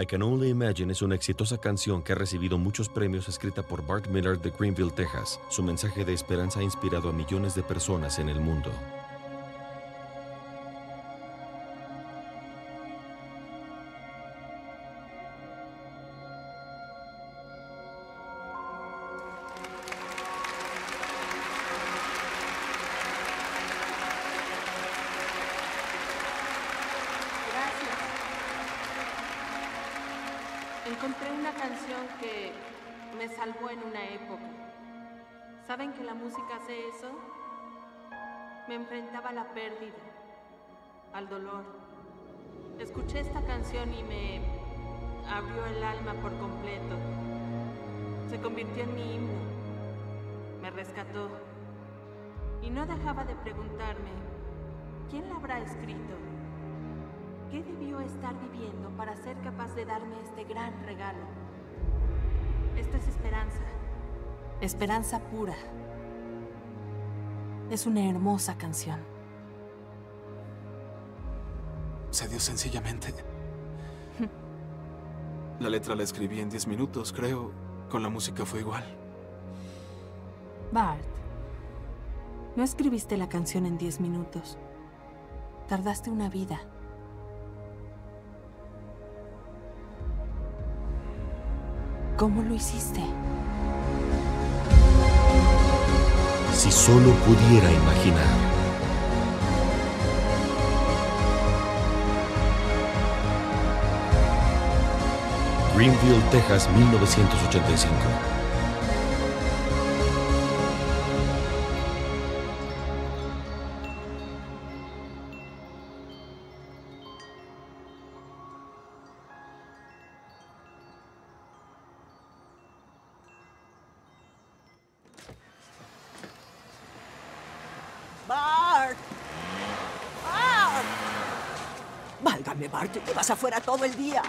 I Can Only Imagine es una exitosa canción que ha recibido muchos premios escrita por Bart Miller de Greenville, Texas. Su mensaje de esperanza ha inspirado a millones de personas en el mundo. Esperanza pura. Es una hermosa canción. Se dio sencillamente. La letra la escribí en 10 minutos, creo. Con la música fue igual. Bart, no escribiste la canción en 10 minutos. Tardaste una vida. ¿Cómo lo hiciste? Si solo pudiera imaginar. Greenville, Texas, 1985. Bart, llevas afuera todo el día.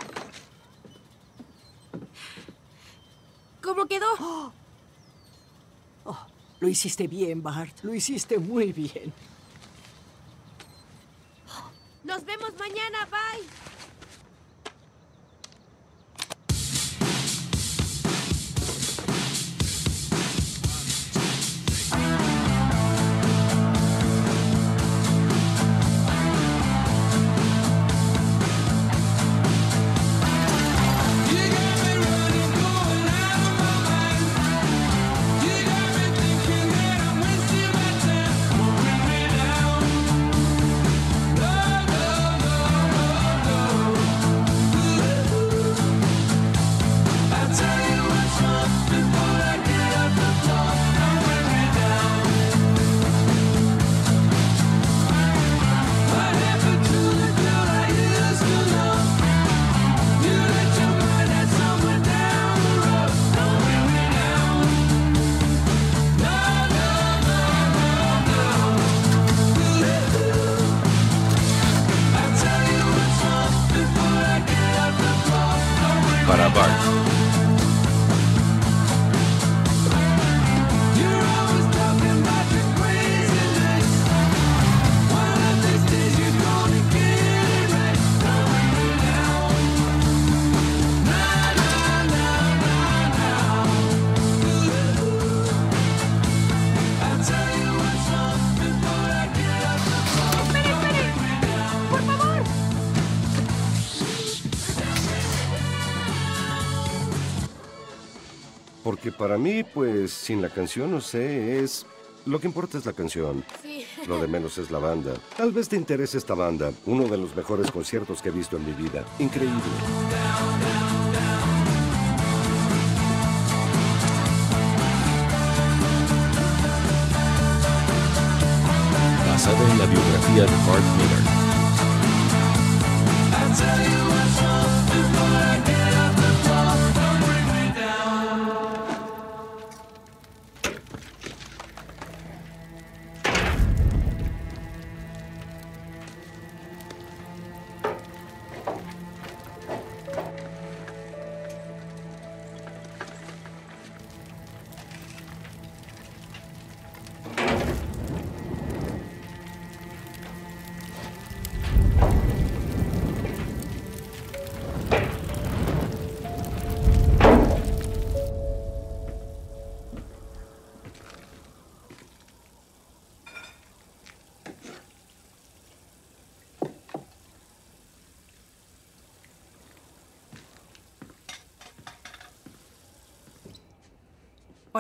¿Cómo quedó? Oh, lo hiciste bien, Bart. Lo hiciste muy bien. Para mí, pues, sin la canción, no sé, es... Lo que importa es la canción. Sí. Lo de menos es la banda. Tal vez te interese esta banda. Uno de los mejores conciertos que he visto en mi vida. Increíble. Basada en la biografía de Bart Miller.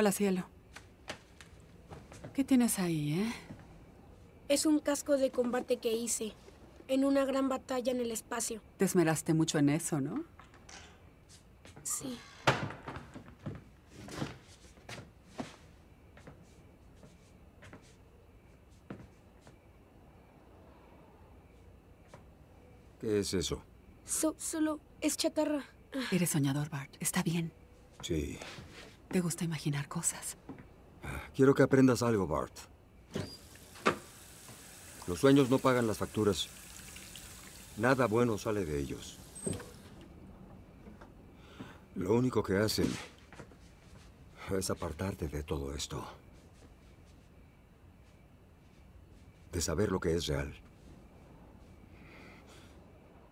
Hola, cielo. ¿Qué tienes ahí, eh? Es un casco de combate que hice en una gran batalla en el espacio. Te esmeraste mucho en eso, ¿no? Sí. ¿Qué es eso? So- solo es chatarra. Eres soñador, Bart. Está bien. Sí. Te gusta imaginar cosas. Quiero que aprendas algo, Bart. Los sueños no pagan las facturas. Nada bueno sale de ellos. Lo único que hacen es apartarte de todo esto. De saber lo que es real.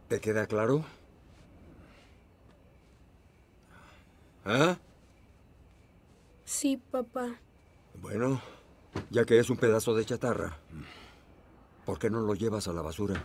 ¿Te queda claro? ¿Ah? Sí, papá. Bueno, ya que es un pedazo de chatarra, ¿por qué no lo llevas a la basura?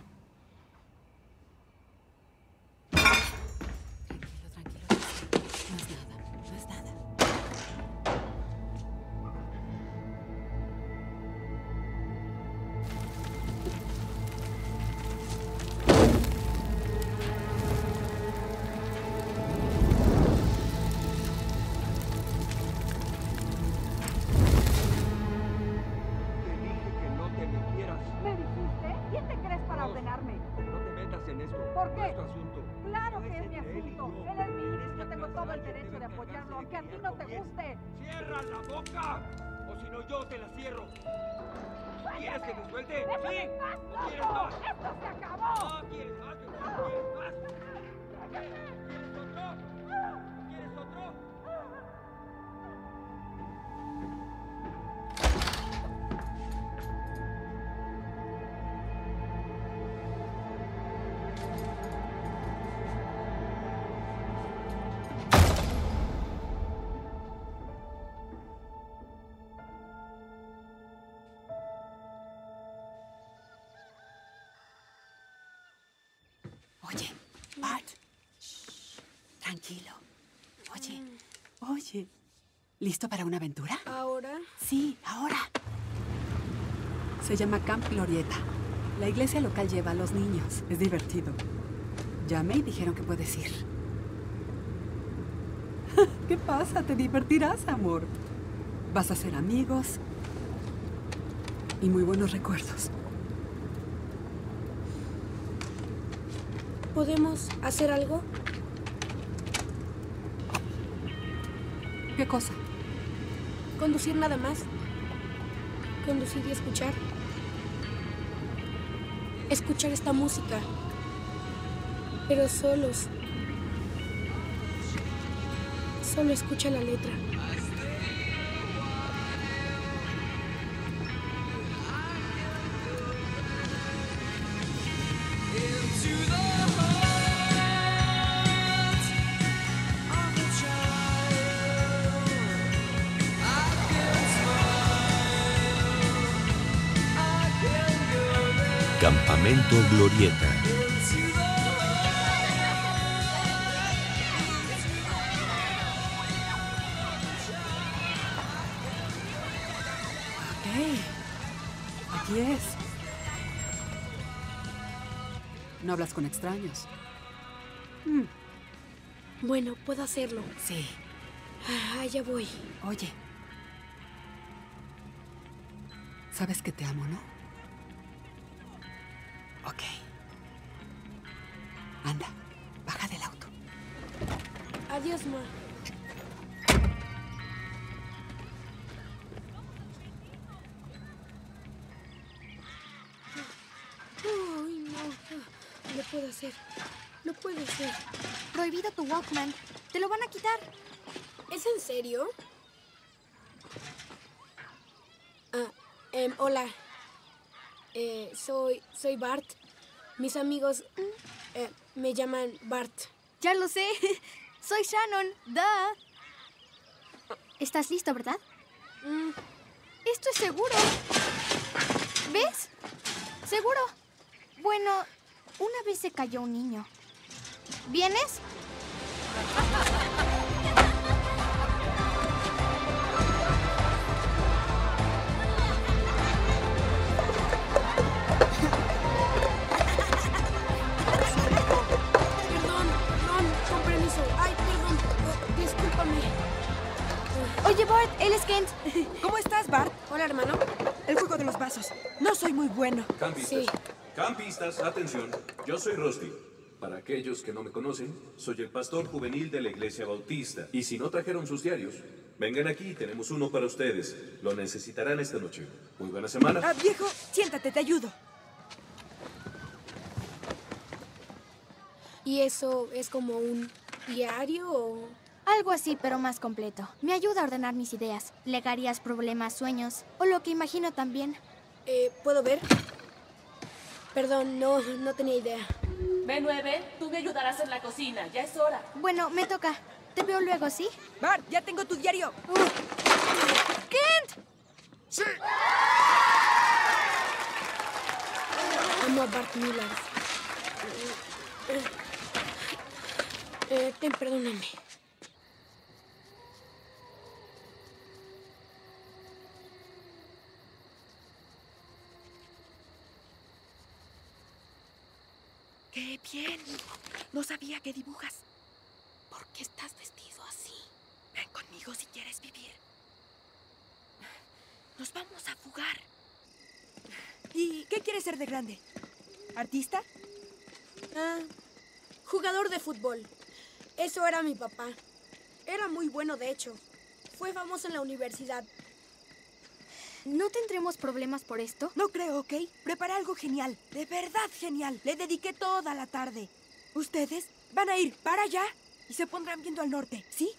¿Listo para una aventura? ¿Ahora? Sí, ahora. Se llama Camp Glorieta. La iglesia local lleva a los niños. Es divertido. Llamé y dijeron que puedes ir. ¿Qué pasa? Te divertirás, amor. Vas a ser amigos y muy buenos recuerdos. ¿Podemos hacer algo? ¿Qué cosa? Conducir nada más. Conducir y escuchar. Escuchar esta música. Pero solos. Solo escucha la letra. Glorieta. Aquí es. No hablas con extraños. Mm, Bueno, puedo hacerlo. sí. Ah, allá voy. Oye. Sabes que te amo, ¿no? Hacer. No puede ser. Prohibido tu Walkman. Te lo van a quitar. ¿Es en serio? Ah, em, hola. Eh, soy, soy Bart. Mis amigos eh, me llaman Bart. Ya lo sé. Soy Shannon. Duh. ¿Estás listo, verdad? Mm, Esto es seguro. ¿Ves? Seguro. Bueno, una vez se cayó un niño. ¿Vienes? Eh, Oye, Bart, él es Kent. ¿Cómo estás, Bart? Hola, hermano. El juego de los vasos. No soy muy bueno. Sí. Campistas, atención. Yo soy Rusty. Para aquellos que no me conocen, soy el pastor juvenil de la iglesia bautista. Y si no trajeron sus diarios, vengan aquí, tenemos uno para ustedes. Lo necesitarán esta noche. Muy buena semana. Ah, viejo, siéntate, te ayudo. ¿Y eso es como un diario o...? Algo así, pero más completo. Me ayuda a ordenar mis ideas, legarias, problemas, sueños, o lo que imagino también. Eh, ¿Puedo ver? Perdón, no, no tenía idea. B9, tú me ayudarás en la cocina, ya es hora. Bueno, me toca. Te veo luego, ¿sí? Bart, ya tengo tu diario. ¡Kent! ¡Sí! Amo a Bart Miller. Eh, ten, perdóname. ¡Qué bien! No sabía que dibujas. ¿Por qué estás vestido así? Ven conmigo si quieres vivir. Nos vamos a fugar. ¿Y qué quieres ser de grande? ¿Artista? Ah, jugador de fútbol. Eso era mi papá. Era muy bueno, de hecho. Fue famoso en la universidad. ¿No tendremos problemas por esto? No creo, ¿ok? Preparé algo genial. De verdad genial. Le dediqué toda la tarde. Ustedes van a ir para allá y se pondrán viendo al norte, ¿sí?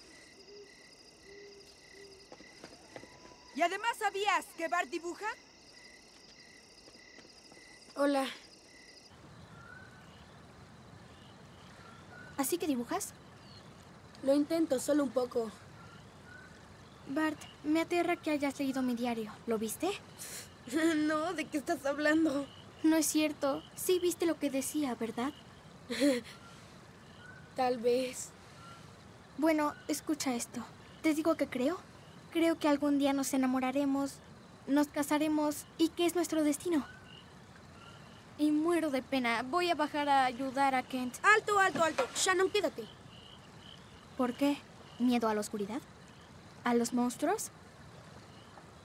¿Y además sabías que Bart dibuja? Hola. ¿Así que dibujas? Lo intento, solo un poco. Bart, me aterra que hayas leído mi diario. ¿Lo viste? no, ¿de qué estás hablando? No es cierto. Sí viste lo que decía, ¿verdad? Tal vez. Bueno, escucha esto. Te digo que creo. Creo que algún día nos enamoraremos, nos casaremos y que es nuestro destino. Y muero de pena. Voy a bajar a ayudar a Kent. Alto, alto, alto. Shannon, quédate. ¿Por qué? ¿Miedo a la oscuridad? ¿A los monstruos?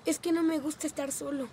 Es que no me gusta estar solo.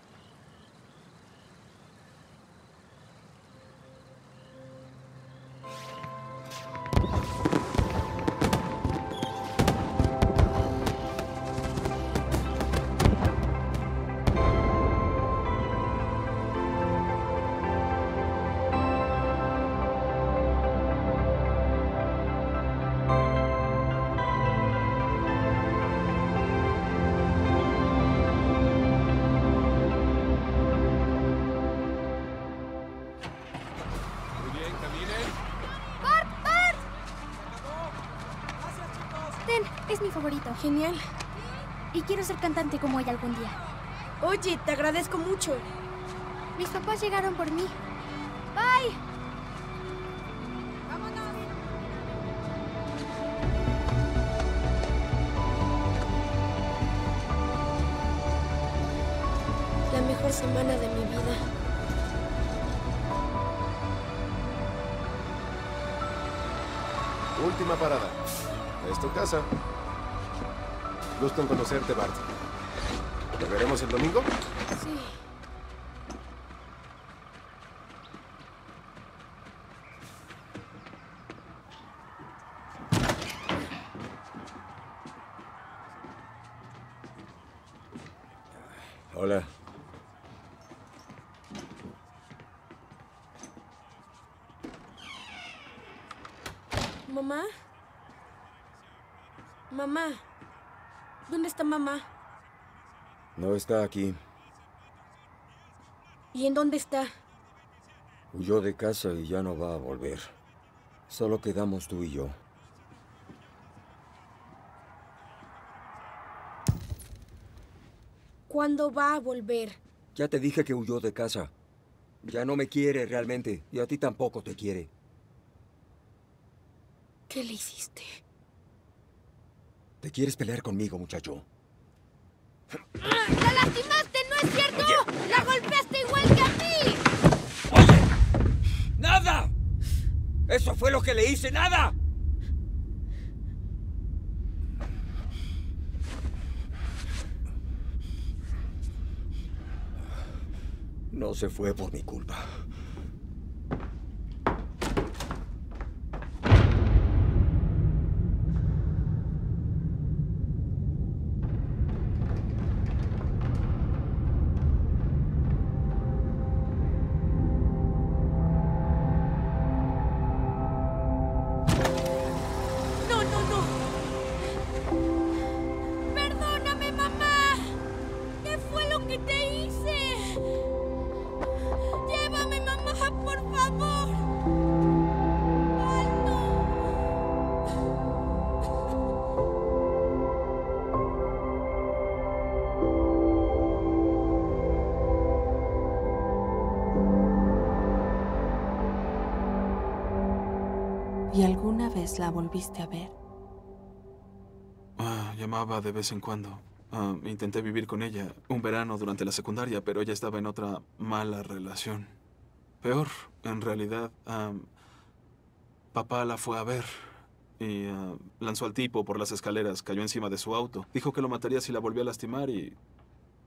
Genial. Y quiero ser cantante como ella algún día. Oye, te agradezco mucho. Mis papás llegaron por mí. Bye. La mejor semana de mi vida. Última parada. Es tu casa. Gusto en conocerte, Bart. ¿Nos veremos el domingo? Sí. Hola. ¿Mamá? Mamá. ¿Dónde está mamá? No está aquí. ¿Y en dónde está? Huyó de casa y ya no va a volver. Solo quedamos tú y yo. ¿Cuándo va a volver? Ya te dije que huyó de casa. Ya no me quiere realmente. Y a ti tampoco te quiere. ¿Qué le hiciste? ¿Te quieres pelear conmigo, muchacho? ¡La lastimaste! ¡No es cierto! ¡La golpeaste igual que a mí! ¡Nada! ¡Eso fue lo que le hice! ¡Nada! No se fue por mi culpa. ¿Y alguna vez la volviste a ver? Ah, llamaba de vez en cuando. Ah, intenté vivir con ella un verano durante la secundaria, pero ella estaba en otra mala relación. Peor, en realidad, ah, papá la fue a ver y ah, lanzó al tipo por las escaleras, cayó encima de su auto. Dijo que lo mataría si la volvía a lastimar y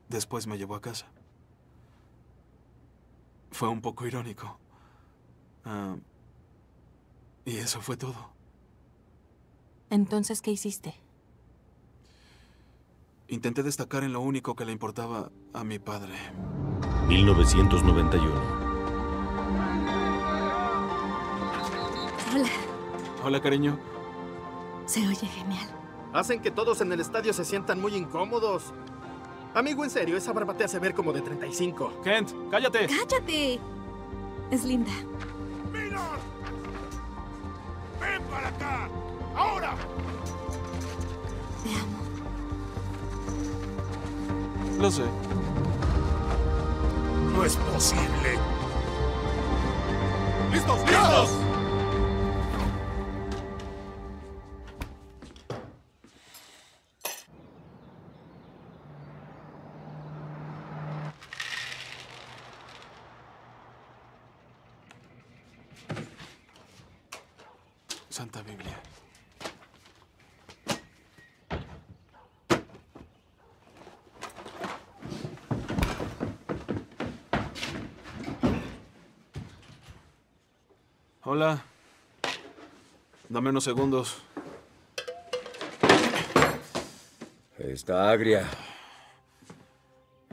después me llevó a casa. Fue un poco irónico. Y eso fue todo. Entonces, ¿qué hiciste? Intenté destacar en lo único que le importaba a mi padre. 1991. Hola, Hola, cariño. se oye genial. Hacen que todos en el estadio se sientan muy incómodos. Amigo, en serio, esa barba te hace ver como de 35. Kent, cállate. ¡Cállate! Es linda. ¡Ven Lo sé. No es posible. ¡Listos! ¡Listos! Santa Hola. Dame unos segundos. Está agria.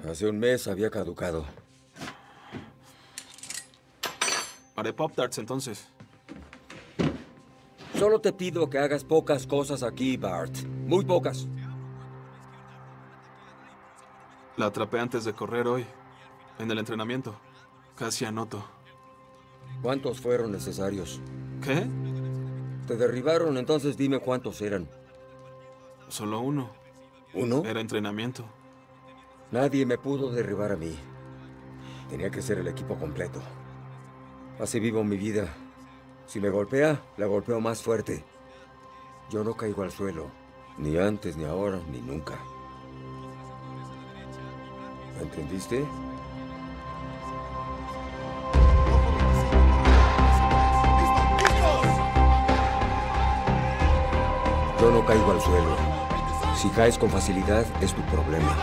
Hace un mes había caducado. Haré Pop Tarts entonces. Solo te pido que hagas pocas cosas aquí, Bart. Muy pocas. La atrapé antes de correr hoy, en el entrenamiento. Casi anoto. ¿Cuántos fueron necesarios? ¿Qué? Te derribaron, entonces dime cuántos eran. Solo uno. ¿Uno? Era entrenamiento. Nadie me pudo derribar a mí. Tenía que ser el equipo completo. Así vivo mi vida. Si me golpea, la golpeo más fuerte. Yo no caigo al suelo. Ni antes, ni ahora, ni nunca. ¿Entendiste? No caigo al suelo. Si caes con facilidad, es tu problema.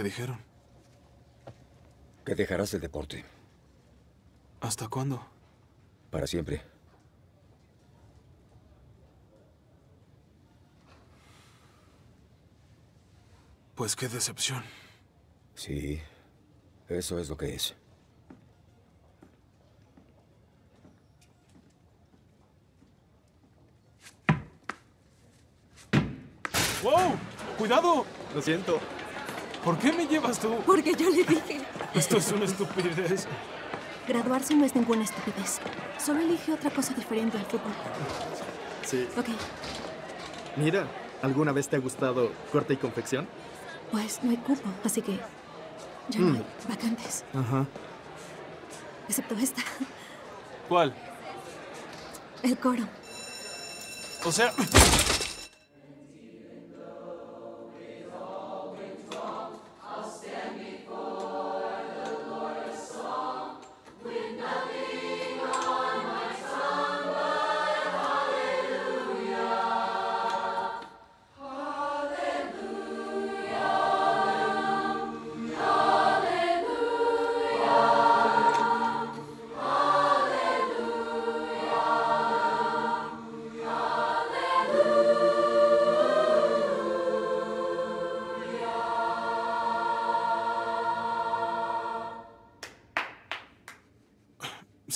¿Qué dijeron? Que dejarás el deporte. ¿Hasta cuándo? Para siempre. Pues qué decepción. Sí, eso es lo que es. ¡Wow! ¡Cuidado! Lo siento. ¿Por qué me llevas tú? Porque yo le dije. Esto es una estupidez. Graduarse no es ninguna estupidez. Solo elige otra cosa diferente al fútbol. Sí. Ok, Mira, ¿alguna vez te ha gustado corte y confección? pues no hay cupo, así que ya no Mm. hay vacantes. Ajá. Excepto esta. ¿Cuál? El coro. O sea...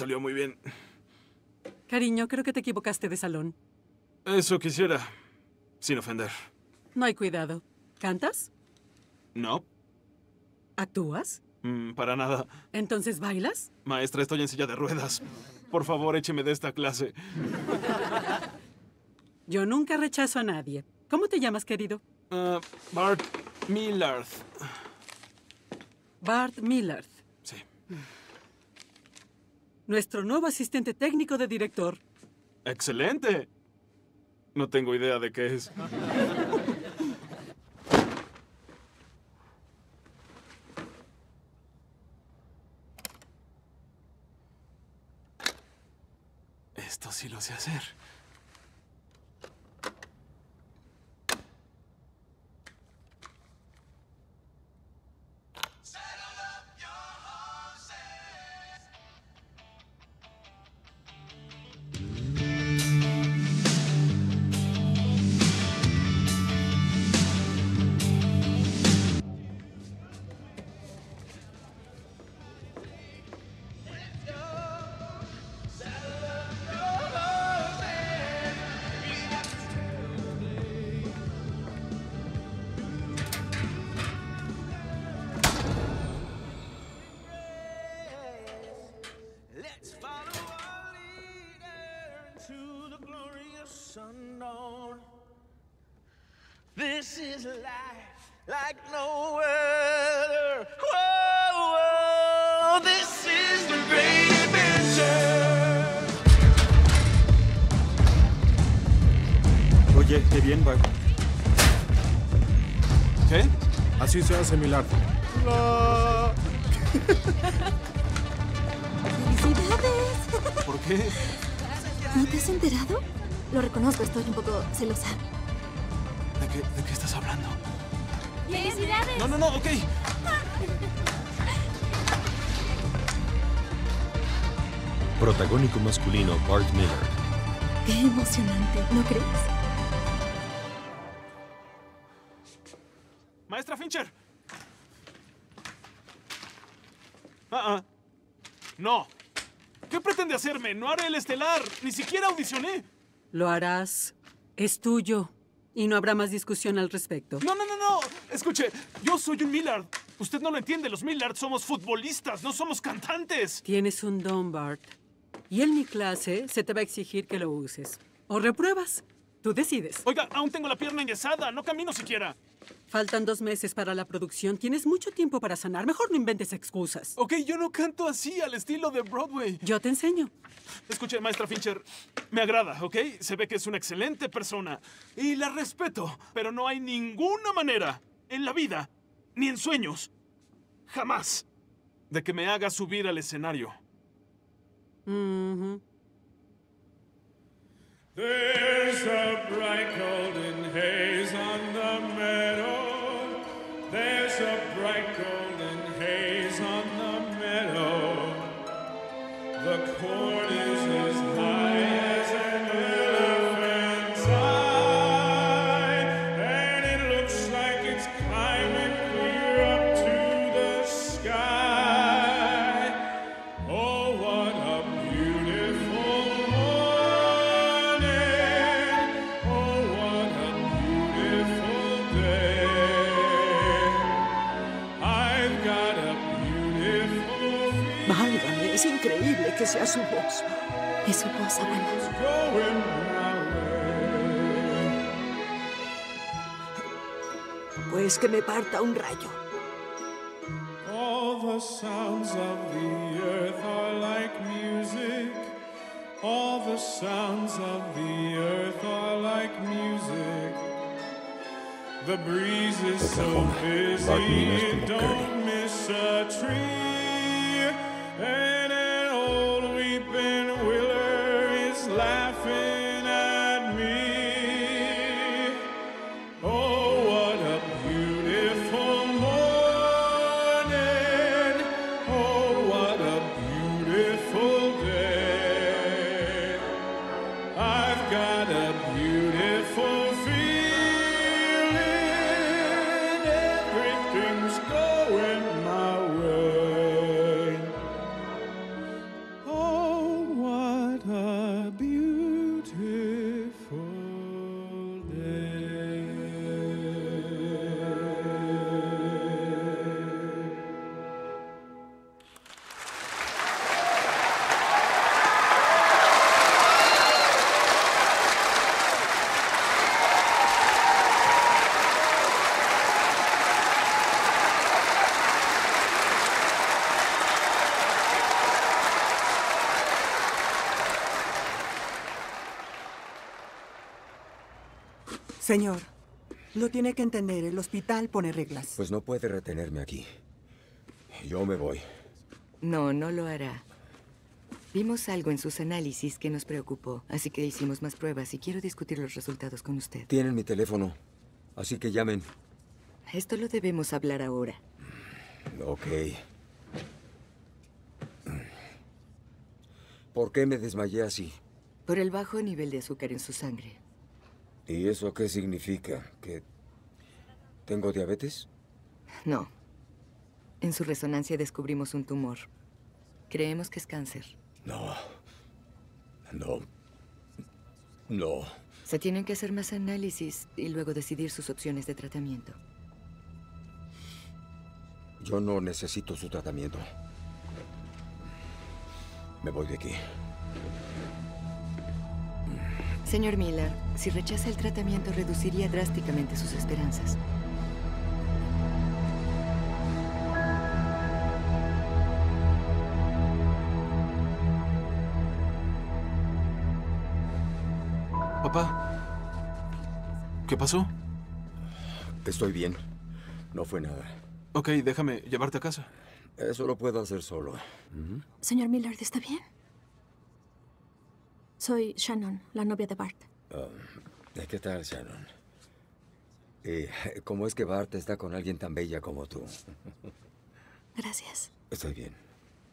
Salió muy bien. Cariño, creo que te equivocaste de salón. Eso quisiera. Sin ofender. No hay cuidado. ¿Cantas? No, ¿Actúas? mm, para nada. ¿Entonces bailas? Maestra, estoy en silla de ruedas. Por favor, écheme de esta clase. Yo nunca rechazo a nadie. ¿Cómo te llamas, querido? Ah, Bart Millard. Bart Millard. Nuestro nuevo asistente técnico de director. ¡Excelente! No tengo idea de qué es. Esto sí lo sé hacer. Unknown. This is life like no other. Whoa, whoa, this is the great adventure. Oye, qué bien, Bart. ¿Qué? Así se hace, Milard. ¡Felicidades! ¿Por qué? ¿No te has enterado? Lo reconozco, estoy un poco celosa. ¿De qué, de qué estás hablando? ¡Felicidades! No, no, no, ok. Protagónico masculino Bart Millard. Qué emocionante, ¿no crees? Maestra Fincher. Ah, ah. No. ¿Qué pretende hacerme? No haré el estelar. Ni siquiera audicioné. Lo harás. Es tuyo. Y no habrá más discusión al respecto. No, no, no, no. Escuche, yo soy un Millard. Usted no lo entiende. Los Millard somos futbolistas, no somos cantantes. Tienes un don, Bart. Y en mi clase se te va a exigir que lo uses. O repruebas. Tú decides. Oiga, aún tengo la pierna enyesada. No camino siquiera. Faltan dos meses para la producción. Tienes mucho tiempo para sanar. Mejor no inventes excusas. Ok, yo no canto así, al estilo de Broadway. Yo te enseño. Escuche, maestra Fincher, me agrada, ¿ok? Se ve que es una excelente persona. Y la respeto, pero no hay ninguna manera en la vida, ni en sueños, jamás, de que me haga subir al escenario. Ujú. There's a bright golden haze on the meadow. There's a bright golden haze on the meadow. The corn que sea su voz. Es su voz, abuela. Pues que me parta un rayo. All the sounds of the earth are like music. All the sounds of the earth are like music. The breeze is so busy, it don't miss a tree. Señor, lo tiene que entender. El hospital pone reglas. Pues no puede retenerme aquí. Yo me voy. No, no lo hará. Vimos algo en sus análisis que nos preocupó, así que hicimos más pruebas y quiero discutir los resultados con usted. Tienen mi teléfono, así que llamen. Esto lo debemos hablar ahora. Ok. ¿Por qué me desmayé así? Por el bajo nivel de azúcar en su sangre. ¿Y eso qué significa? ¿Que tengo diabetes? No. En su resonancia descubrimos un tumor. Creemos que es cáncer. No. No. No. Se tienen que hacer más análisis y luego decidir sus opciones de tratamiento. Yo no necesito su tratamiento. Me voy de aquí. Señor Miller, si rechaza el tratamiento reduciría drásticamente sus esperanzas. Papá, ¿qué pasó? Estoy bien. No fue nada. Ok, déjame llevarte a casa. Eso lo puedo hacer solo. Señor Millard, ¿está bien? Soy Shannon, la novia de Bart. Ah, ¿Qué tal, Shannon? Eh, ¿Cómo es que Bart está con alguien tan bella como tú? Gracias. Estoy bien.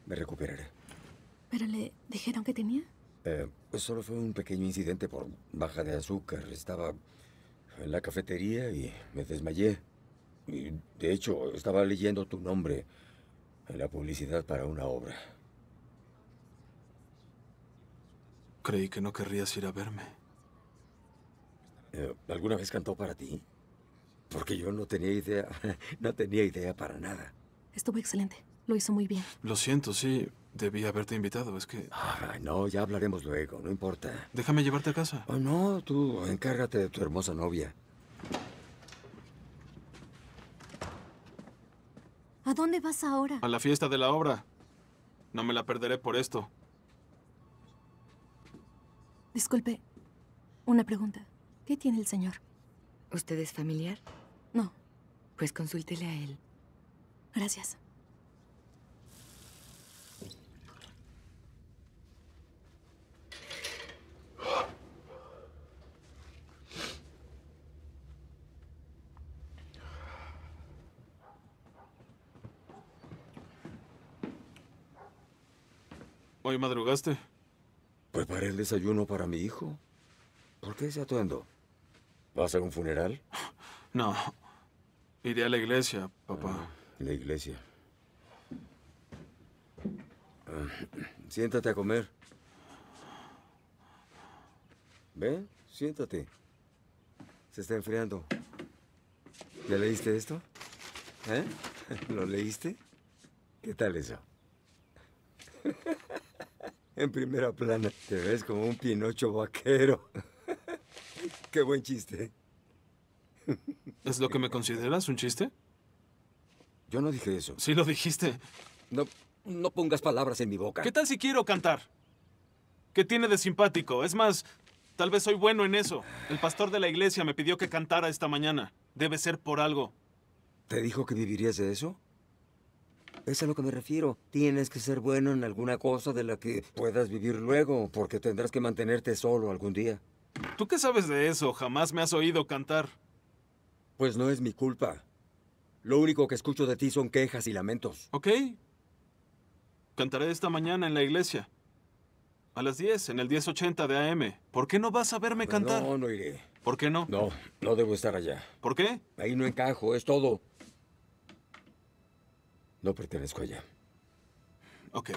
Me recuperaré. ¿Pero le dijeron que tenía? Eh, pues solo fue un pequeño incidente por baja de azúcar. Estaba en la cafetería y me desmayé. Y, de hecho, estaba leyendo tu nombre en la publicidad para una obra. Creí que no querrías ir a verme. Eh, ¿Alguna vez cantó para ti? Porque yo no tenía idea, no tenía idea para nada. Estuvo excelente. Lo hizo muy bien. Lo siento, sí. Debí haberte invitado. Es que... Ay, no, ya hablaremos luego, no importa. Déjame llevarte a casa. Oh, no, tú encárgate de tu hermosa novia. ¿A dónde vas ahora? A la fiesta de la obra. No me la perderé por esto. Disculpe, una pregunta. ¿Qué tiene el señor? ¿Usted es familiar? No. Pues consúltele a él. Gracias. ¿Hoy madrugaste? Preparé el desayuno para mi hijo. ¿Por qué ese atuendo? ¿Vas a un funeral? No. Iré a la iglesia, papá. Ah, la iglesia. Ah, siéntate a comer. Ven, siéntate. Se está enfriando. ¿Ya leíste esto? ¿Eh? ¿Lo leíste? ¿Qué tal eso? En primera plana, te ves como un pinocho vaquero. Qué buen chiste. ¿Es lo que me consideras un chiste? Yo no dije eso. Sí lo dijiste. No, no pongas palabras en mi boca. ¿Qué tal si quiero cantar? ¿Qué tiene de simpático? Es más, tal vez soy bueno en eso. El pastor de la iglesia me pidió que cantara esta mañana. Debe ser por algo. ¿Te dijo que vivirías de eso? Es a lo que me refiero. Tienes que ser bueno en alguna cosa de la que puedas vivir luego, porque tendrás que mantenerte solo algún día. ¿Tú qué sabes de eso? Jamás me has oído cantar. Pues no es mi culpa. Lo único que escucho de ti son quejas y lamentos. Ok. Cantaré esta mañana en la iglesia. A las 10, en el 1080 de AM. ¿Por qué no vas a verme cantar? No, no iré. ¿Por qué no? No, no debo estar allá. ¿Por qué? Ahí no encajo, es todo. No pertenezco allá. Ok.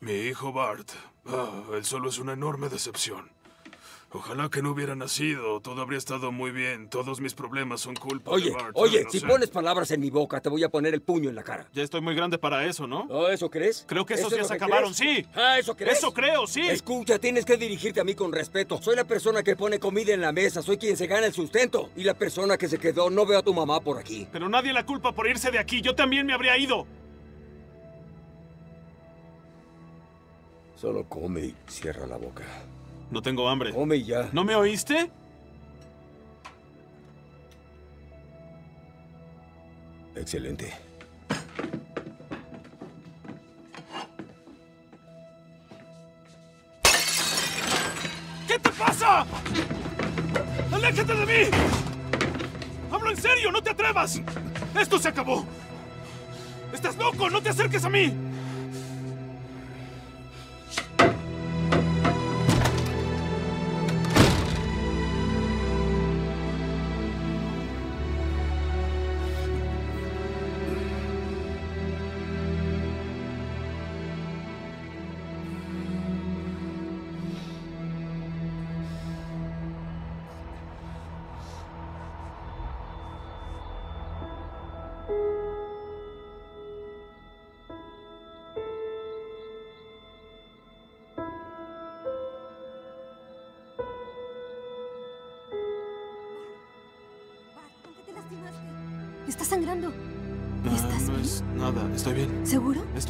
Mi hijo Bart. Ah, él solo es una enorme decepción. Ojalá que no hubiera nacido. Todo habría estado muy bien. Todos mis problemas son culpa Oye, de Bart. oye, No si sé. pones palabras en mi boca, te voy a poner el puño en la cara. Ya estoy muy grande para eso, ¿no? ¿Oh, eso crees? Creo que esos ¿Eso es días que acabaron, crees? sí. Ah, ¿eso crees? Eso creo, sí. Escucha, tienes que dirigirte a mí con respeto. Soy la persona que pone comida en la mesa, soy quien se gana el sustento. Y la persona que se quedó, no veo a tu mamá por aquí. Pero nadie la culpa por irse de aquí. Yo también me habría ido. Solo come y cierra la boca. No tengo hambre. Come y ya. ¿No me oíste? Excelente. ¿Qué te pasa? ¡Aléjate de mí! ¡Hablo en serio! ¡No te atrevas! ¡Esto se acabó! ¡Estás loco! ¡No te acerques a mí!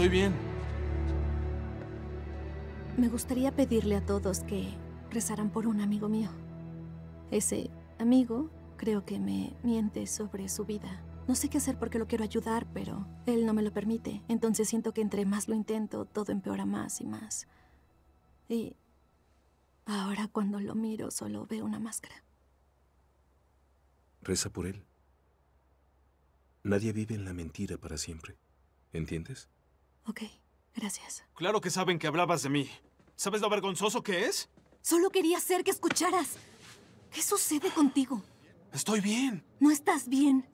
Estoy bien. Me gustaría pedirle a todos que rezaran por un amigo mío. Ese amigo creo que me miente sobre su vida. No sé qué hacer porque lo quiero ayudar, pero él no me lo permite. Entonces siento que entre más lo intento, todo empeora más y más. Y ahora cuando lo miro solo veo una máscara. Reza por él. Nadie vive en la mentira para siempre. ¿Entiendes? Ok, gracias. Claro que saben que hablabas de mí. ¿Sabes lo vergonzoso que es? Solo quería hacer que escucharas. ¿Qué sucede contigo? Estoy bien. No estás bien.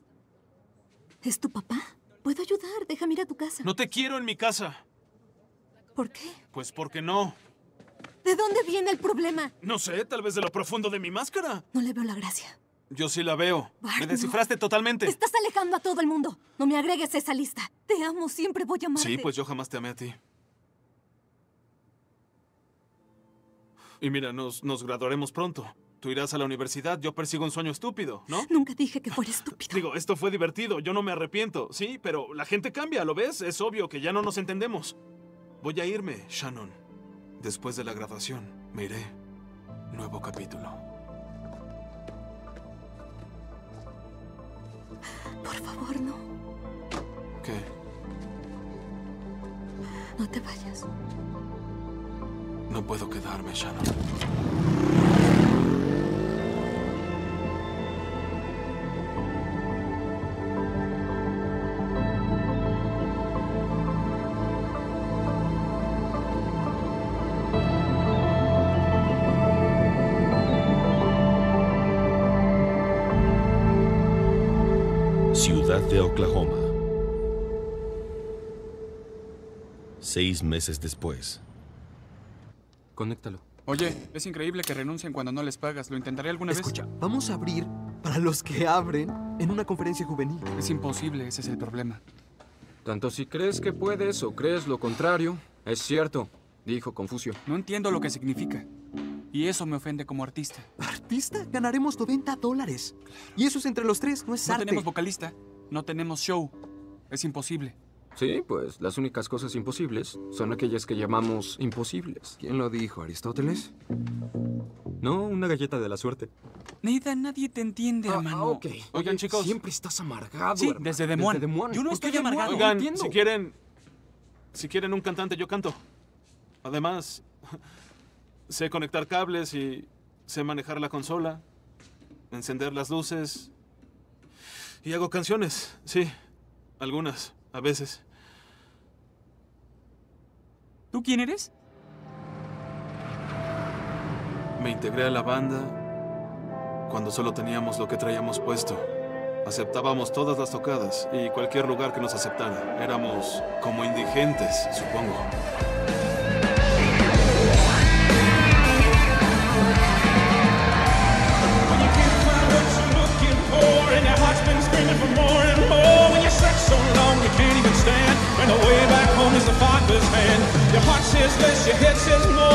¿Es tu papá? Puedo ayudar. Déjame ir a tu casa. No te quiero en mi casa. ¿Por qué? Pues porque no. ¿De dónde viene el problema? No sé, tal vez de lo profundo de mi máscara. No le veo la gracia. Yo sí la veo. Bart, Me no. descifraste totalmente. Estás alejando a todo el mundo. No me agregues a esa lista. Te amo, siempre voy a amarte. Sí, pues yo jamás te amé a ti. Y mira, nos, nos graduaremos pronto. Tú irás a la universidad, yo persigo un sueño estúpido, ¿no? Nunca dije que fuera estúpido. Digo, esto fue divertido, yo no me arrepiento, sí, pero la gente cambia, ¿lo ves? Es obvio que ya no nos entendemos. Voy a irme, Shannon. Después de la graduación, me iré. Nuevo capítulo. Por favor, no. ¿Qué? No te vayas. No puedo quedarme, Shannon. Seis meses después. Conéctalo. Oye, es increíble que renuncien cuando no les pagas. Lo intentaré alguna Escucha, vez. vamos a abrir para los que abren en una conferencia juvenil. Es imposible, ese es el problema. Tanto si crees que puedes o crees lo contrario, es cierto, dijo Confucio. No entiendo lo que significa. Y eso me ofende como artista. ¿Artista? Ganaremos 90 dólares. Y eso es entre los tres, no es No arte. tenemos vocalista, no tenemos show. Es imposible. Sí, pues las únicas cosas imposibles son aquellas que llamamos imposibles. ¿Quién lo dijo, Aristóteles? No, una galleta de la suerte. Neida, nadie te entiende, hermano. ok. Oigan, chicos. Siempre estás amargado. Sí, hermano. desde Des Moines. Desde. Yo no ¿Por qué estoy amargado. Oigan, entiendo. si quieren. Si quieren un cantante, yo canto. Además, sé conectar cables y sé manejar la consola, encender las luces. Y hago canciones, sí. Algunas, a veces. ¿Tú quién eres? Me integré a la banda cuando solo teníamos lo que traíamos puesto. Aceptábamos todas las tocadas y cualquier lugar que nos aceptara. Éramos como indigentes, supongo. When the way back home is the father's hand your heart says less your head says more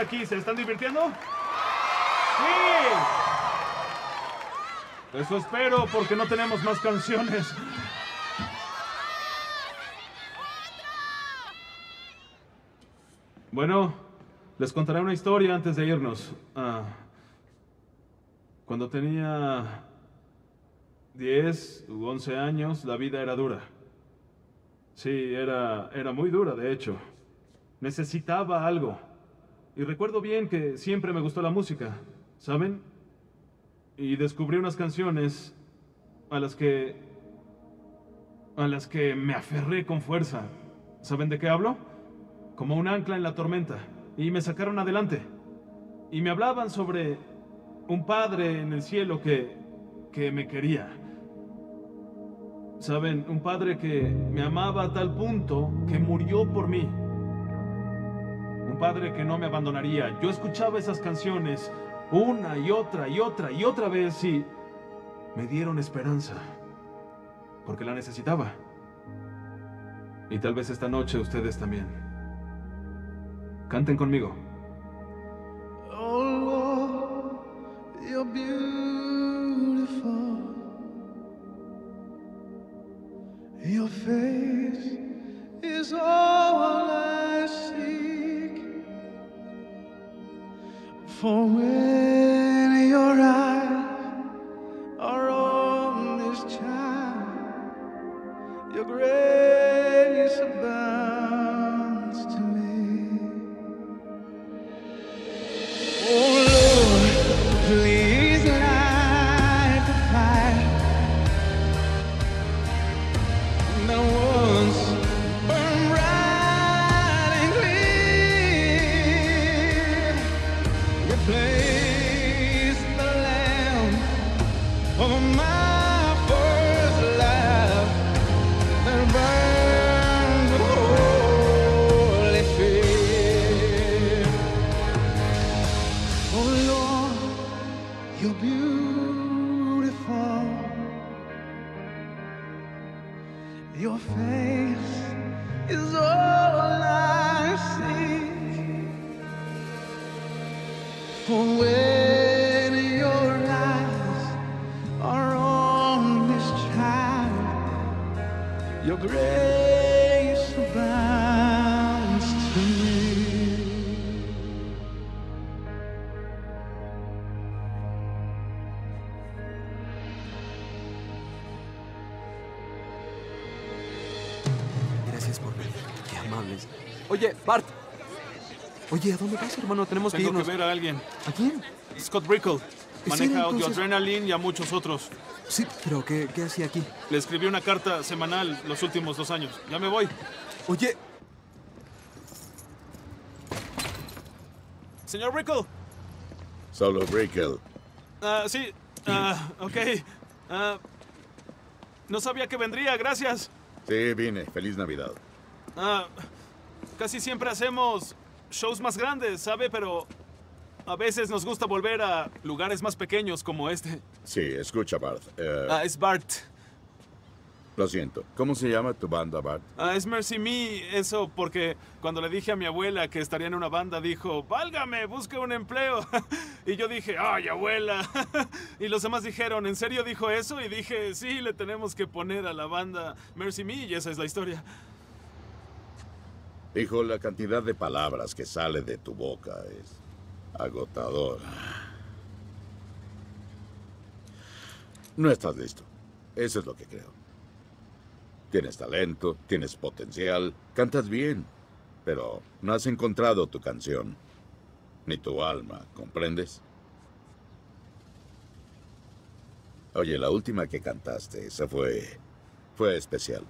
aquí. ¿Se están divirtiendo? ¡Sí! Eso espero porque no tenemos más canciones. Bueno, les contaré una historia antes de irnos. Ah, cuando tenía 10 u 11 años, la vida era dura. Sí, era, era muy dura, de hecho. Necesitaba algo. Y recuerdo bien que siempre me gustó la música, ¿saben? y descubrí unas canciones a las que a las que me aferré con fuerza. ¿Saben de qué hablo? Como un ancla en la tormenta y me sacaron adelante. Y me hablaban sobre un padre en el cielo que que me quería. Saben, un padre que me amaba a tal punto que murió por mí. Un padre que no me abandonaría. Yo escuchaba esas canciones una y otra y otra y otra vez y me dieron esperanza, porque la necesitaba. Y tal vez esta noche ustedes también. Canten conmigo. Oh Lord, you're beautiful. Your face is all I seek. For when your eyes are on this child, your grace Your face is all I seek. For when your eyes are on this child, your grace. Bart. Oye, ¿a dónde vas, hermano? Tenemos que Tengo irnos. que ver a alguien. ¿A quién? Scott Brickle. ¿Es Maneja Audio? Adrenaline y a muchos otros. Sí, pero ¿qué, qué hacía aquí? Le escribí una carta semanal los últimos dos años. Ya me voy. Oye. Señor Brickle. Solo Brickle. Ah, sí. Ah, ok. Ah, no sabía que vendría, gracias. Sí, vine. Feliz Navidad. Ah, casi siempre hacemos shows más grandes, ¿sabe? Pero a veces nos gusta volver a lugares más pequeños como este. Sí, escucha, Bart. Eh, Ah, es Bart. Lo siento. ¿Cómo se llama tu banda, Bart? Ah, es Mercy Me, eso porque cuando le dije a mi abuela que estaría en una banda, dijo, válgame, busque un empleo. y yo dije, ay, abuela. y los demás dijeron, ¿en serio dijo eso? Y dije, sí, le tenemos que poner a la banda Mercy Me y esa es la historia. Hijo, la cantidad de palabras que sale de tu boca es agotador. No estás listo. Eso es lo que creo. Tienes talento, tienes potencial, cantas bien, pero no has encontrado tu canción, ni tu alma, ¿comprendes? Oye, la última que cantaste, esa fue... fue especial.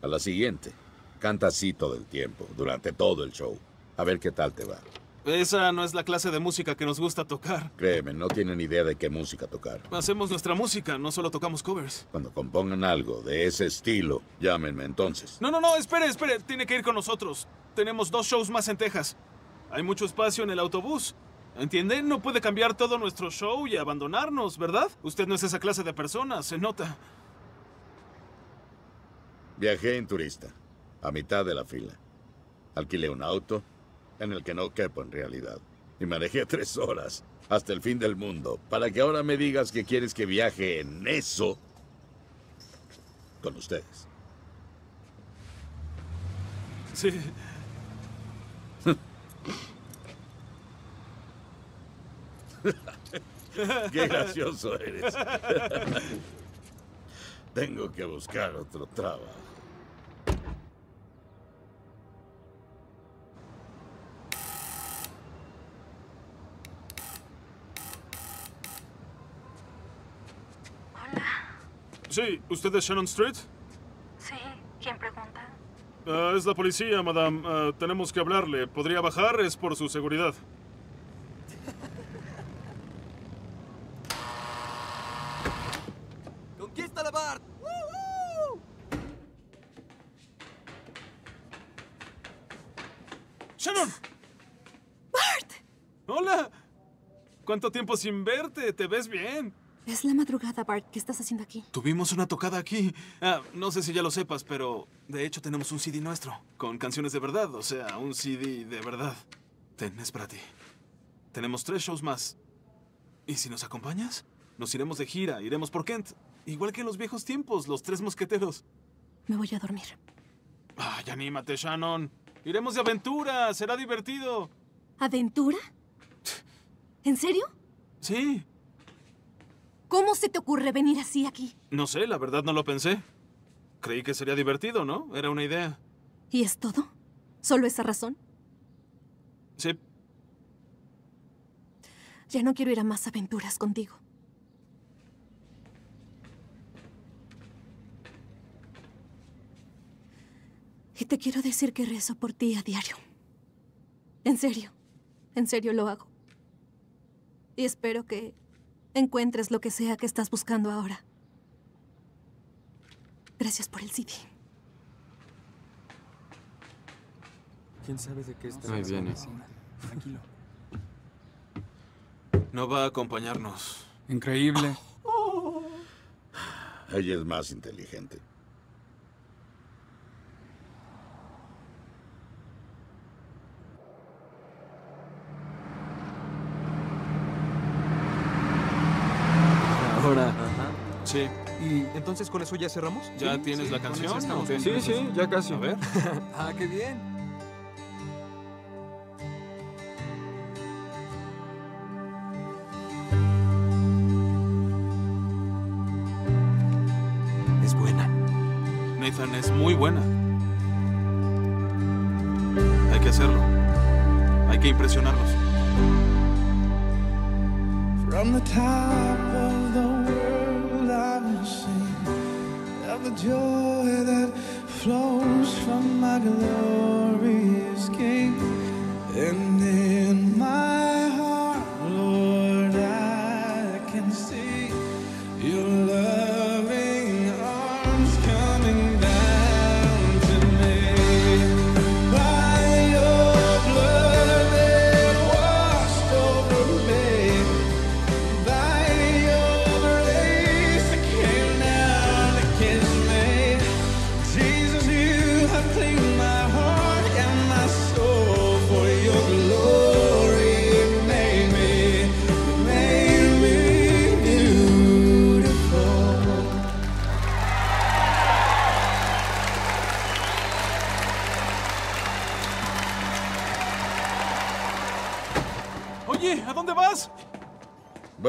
A la siguiente, canta así todo el tiempo, durante todo el show. A ver qué tal te va. Esa no es la clase de música que nos gusta tocar. Créeme, no tienen idea de qué música tocar. Hacemos nuestra música, no solo tocamos covers. Cuando compongan algo de ese estilo, llámenme entonces. No, no, no, espere, espere, tiene que ir con nosotros. Tenemos dos shows más en Texas. Hay mucho espacio en el autobús. ¿Entiende? No puede cambiar todo nuestro show y abandonarnos, ¿verdad? Usted no es esa clase de persona, se nota. Viajé en turista, a mitad de la fila. Alquilé un auto en el que no quepo en realidad. Y manejé tres horas hasta el fin del mundo para que ahora me digas que quieres que viaje en eso con ustedes. Sí. Qué gracioso eres. Tengo que buscar otro trabajo. Sí, ¿usted es Shannon Street? Sí, ¿quién pregunta? Ah, es la policía, madame. Ah, tenemos que hablarle. ¿Podría bajar? Es por su seguridad. ¡Conquístala, Bart! ¡Shannon! ¡Bart! ¡Hola! ¿Cuánto tiempo sin verte? ¿Te ves bien? Es la madrugada, Bart. ¿Qué estás haciendo aquí? Tuvimos una tocada aquí. Ah, no sé si ya lo sepas, pero de hecho tenemos un CD nuestro, con canciones de verdad, o sea, un CD de verdad. Ten, es para ti. Tenemos tres shows más. ¿Y si nos acompañas? Nos iremos de gira, iremos por Kent. Igual que en los viejos tiempos, los tres mosqueteros. Me voy a dormir. Ay, anímate, Shannon. Iremos de aventura, será divertido. ¿Aventura? ¿En serio? Sí. ¿Cómo se te ocurre venir así aquí? No sé, la verdad no lo pensé. Creí que sería divertido, ¿no? Era una idea. ¿Y es todo? ¿Solo esa razón? Sí. Ya no quiero ir a más aventuras contigo. Y te quiero decir que rezo por ti a diario. En serio, en serio lo hago. Y espero que encuentres lo que sea que estás buscando ahora. Gracias por el CD. ¿Quién sabe de qué está Ahí viene. Tranquilo. No va a acompañarnos. Increíble. Ella es más inteligente. Ahora. Sí. ¿Y entonces con eso ya cerramos? ¿Ya Sí, tienes sí, la canción o qué? Sí, sí, ya casi. A ver. ah, qué bien.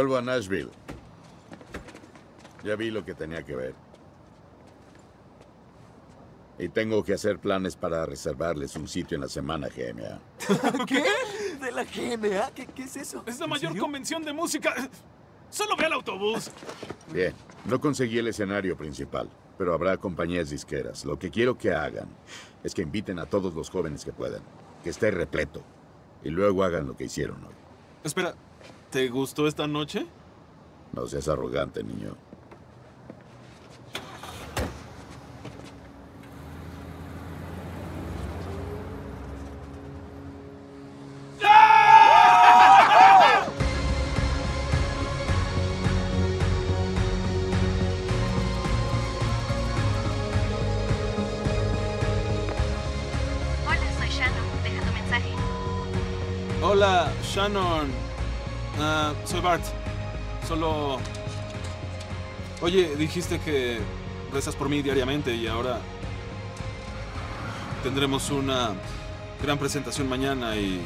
Vuelvo a Nashville. Ya vi lo que tenía que ver. Y tengo que hacer planes para reservarles un sitio en la semana GMA. ¿Qué? ¿De la GMA? ¿Qué, qué es eso? Es la mayor convención de música. Solo ve al autobús. Bien, no conseguí el escenario principal, pero habrá compañías disqueras. Lo que quiero que hagan es que inviten a todos los jóvenes que puedan, que esté repleto, y luego hagan lo que hicieron hoy. Espera, ¿te gustó esta noche? No seas arrogante, niño. Hola, soy Shannon. Bart. Solo... Oye, dijiste que rezas por mí diariamente y ahora tendremos una gran presentación mañana y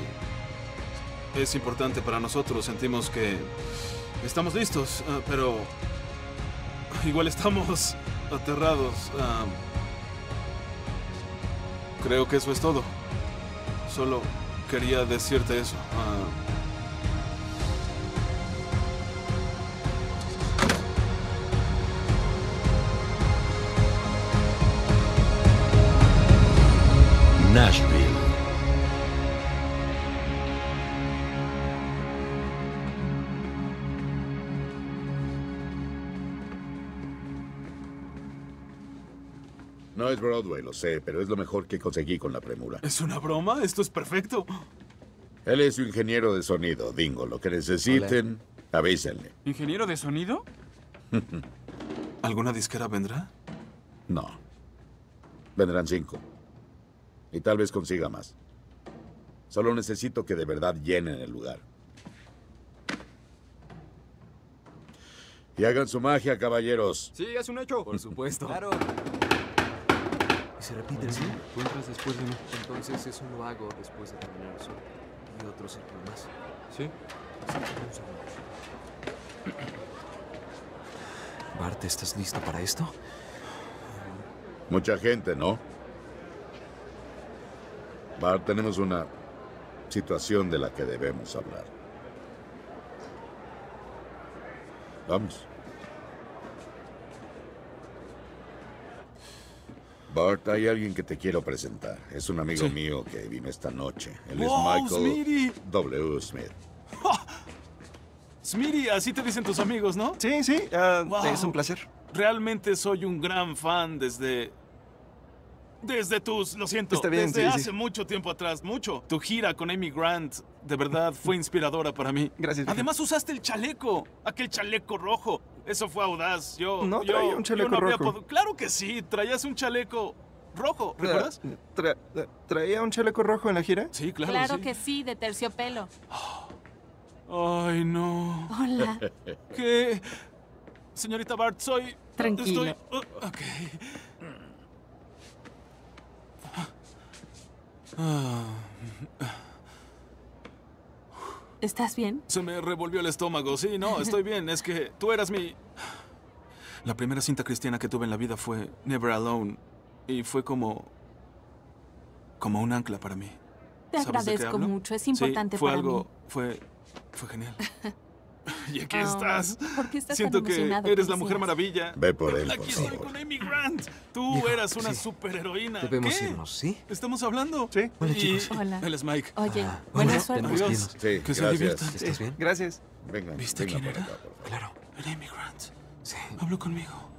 es importante para nosotros. Sentimos que estamos listos, ah, pero igual estamos aterrados. Ah, creo que eso es todo. Solo quería decirte eso. Ah, Nashville. No es Broadway, lo sé, pero es lo mejor que conseguí con la premura. ¿Es una broma? Esto es perfecto. Él es su ingeniero de sonido, Dingo. Lo que necesiten, avísenle. ¿Ingeniero de sonido? ¿Alguna disquera vendrá? No. Vendrán cinco. Y tal vez consiga más. Solo necesito que de verdad llenen el lugar. Y hagan su magia, caballeros. Sí, es un hecho. Por supuesto. Claro. Y se repite así. Tú entras después de mí. Entonces eso lo hago después de terminar el solo. Y otro círculo más. ¿Sí? Bart, ¿estás listo para esto? Mucha gente, ¿no? Bart, tenemos una situación de la que debemos hablar. Vamos. Bart, hay alguien que te quiero presentar. Es un amigo Sí. mío que vino esta noche. Él ¡Wow, es Michael Smitty! W. Smith. Smitty, así te dicen tus amigos, ¿no? Sí, sí, ah, Wow. es un placer. Realmente soy un gran fan desde... Desde tus, lo siento, Está bien, desde sí, sí. hace mucho tiempo atrás, mucho. Tu gira con Amy Grant, de verdad, fue inspiradora para mí. Gracias. Además usaste el chaleco, aquel chaleco rojo. Eso fue audaz. Yo No yo- traía un chaleco no rojo. pod- Claro que sí, traías un chaleco rojo, ¿recuerdas? Tra- tra- ¿Traía un chaleco rojo en la gira? Sí, claro, Claro sí. que sí, de terciopelo. Ay, no. Hola. ¿Qué? Señorita Bart, soy Tranquilo. Estoy... oh, ok. ¿Estás bien? se me revolvió el estómago. Sí, no, estoy bien. Es que tú eras mi... La primera cinta cristiana que tuve en la vida fue Never Alone. Y fue como... como un ancla para mí. Te ¿Sabes de qué agradezco mucho, es Sí, importante fue para algo, mí. Fue... fue genial. ¿Y aquí Ah, estás? ¿Por qué estás Siento tan que eres la mujer maravilla. Ve por él, Aquí por estoy favor. con Amy Grant. Tú eras una sí. superheroína. Debemos ¿Qué? irnos, ¿sí? ¿Estamos hablando? Sí. Hola, Y chicos. Hola. Él es Mike. Oye, Hola, buena suerte. Adiós. Sí, Que se gracias. diviertan. ¿Estás bien? Gracias. Vengan, ¿Viste vengan quién era? acá. Claro. Era Amy Grant. Sí. Habló conmigo.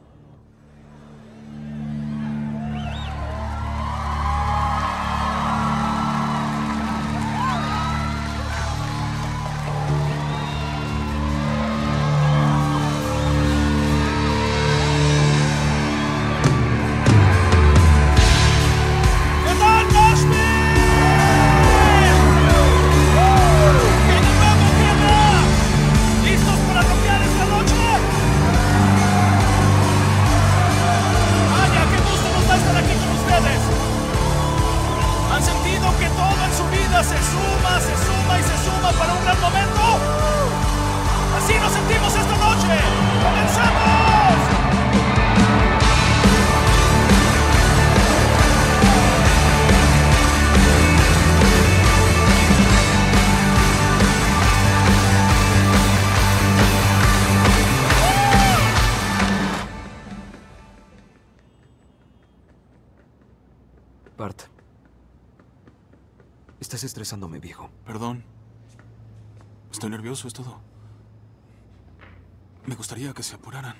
Nervioso, es todo. Me gustaría que se apuraran.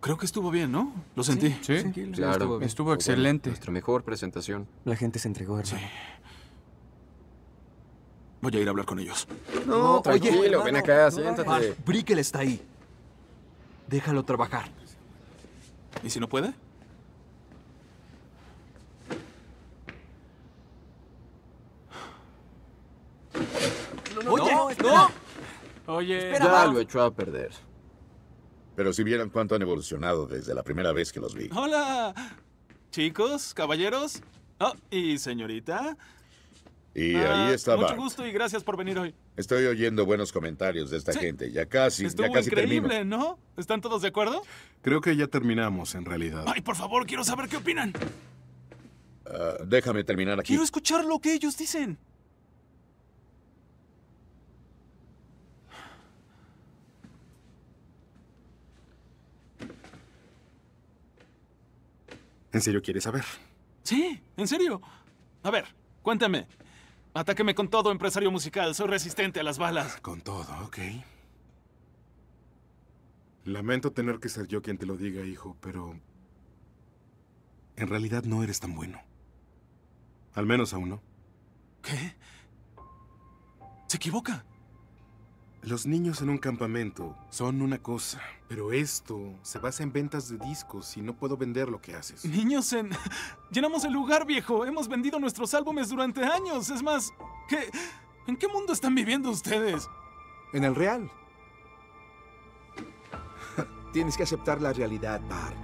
Creo que estuvo bien, ¿no? Lo sentí. Sí, Tranquilo, claro. estuvo bien. Estuvo excelente. Nuestra mejor presentación. La gente se entregó, hermano. Voy a ir a hablar con ellos. No, tranquilo, ven acá, siéntate. Bart, Brickel está ahí. Déjalo trabajar. ¿Y si no puede? Oye, no. Oye, Ya lo echó a perder. Pero si vieran cuánto han evolucionado desde la primera vez que los vi. Hola, chicos, caballeros. Oh, y señorita. Y Ah, ahí está Mucho Bart. gusto y gracias por venir hoy. Estoy oyendo buenos comentarios de esta Sí. gente. Ya casi, Estuvo ya casi increíble, termino. ¿no? ¿Están todos de acuerdo? Creo que ya terminamos, en realidad. Ay, por favor, quiero saber qué opinan. Ah, déjame terminar aquí. Quiero escuchar lo que ellos dicen. ¿En serio quieres saber? Sí, en serio. A ver, cuéntame. Atáqueme con todo, empresario musical. Soy resistente a las balas. Con todo, ok. Lamento tener que ser yo quien te lo diga, hijo, pero... En realidad no eres tan bueno. Al menos aún no. ¿Qué? Se equivoca. Los niños en un campamento son una cosa, pero esto se basa en ventas de discos y no puedo vender lo que haces. Niños en... Llenamos el lugar, viejo. Hemos vendido nuestros álbumes durante años. Es más, ¿qué... ¿en qué mundo están viviendo ustedes? En el real. Tienes que aceptar la realidad, Bart.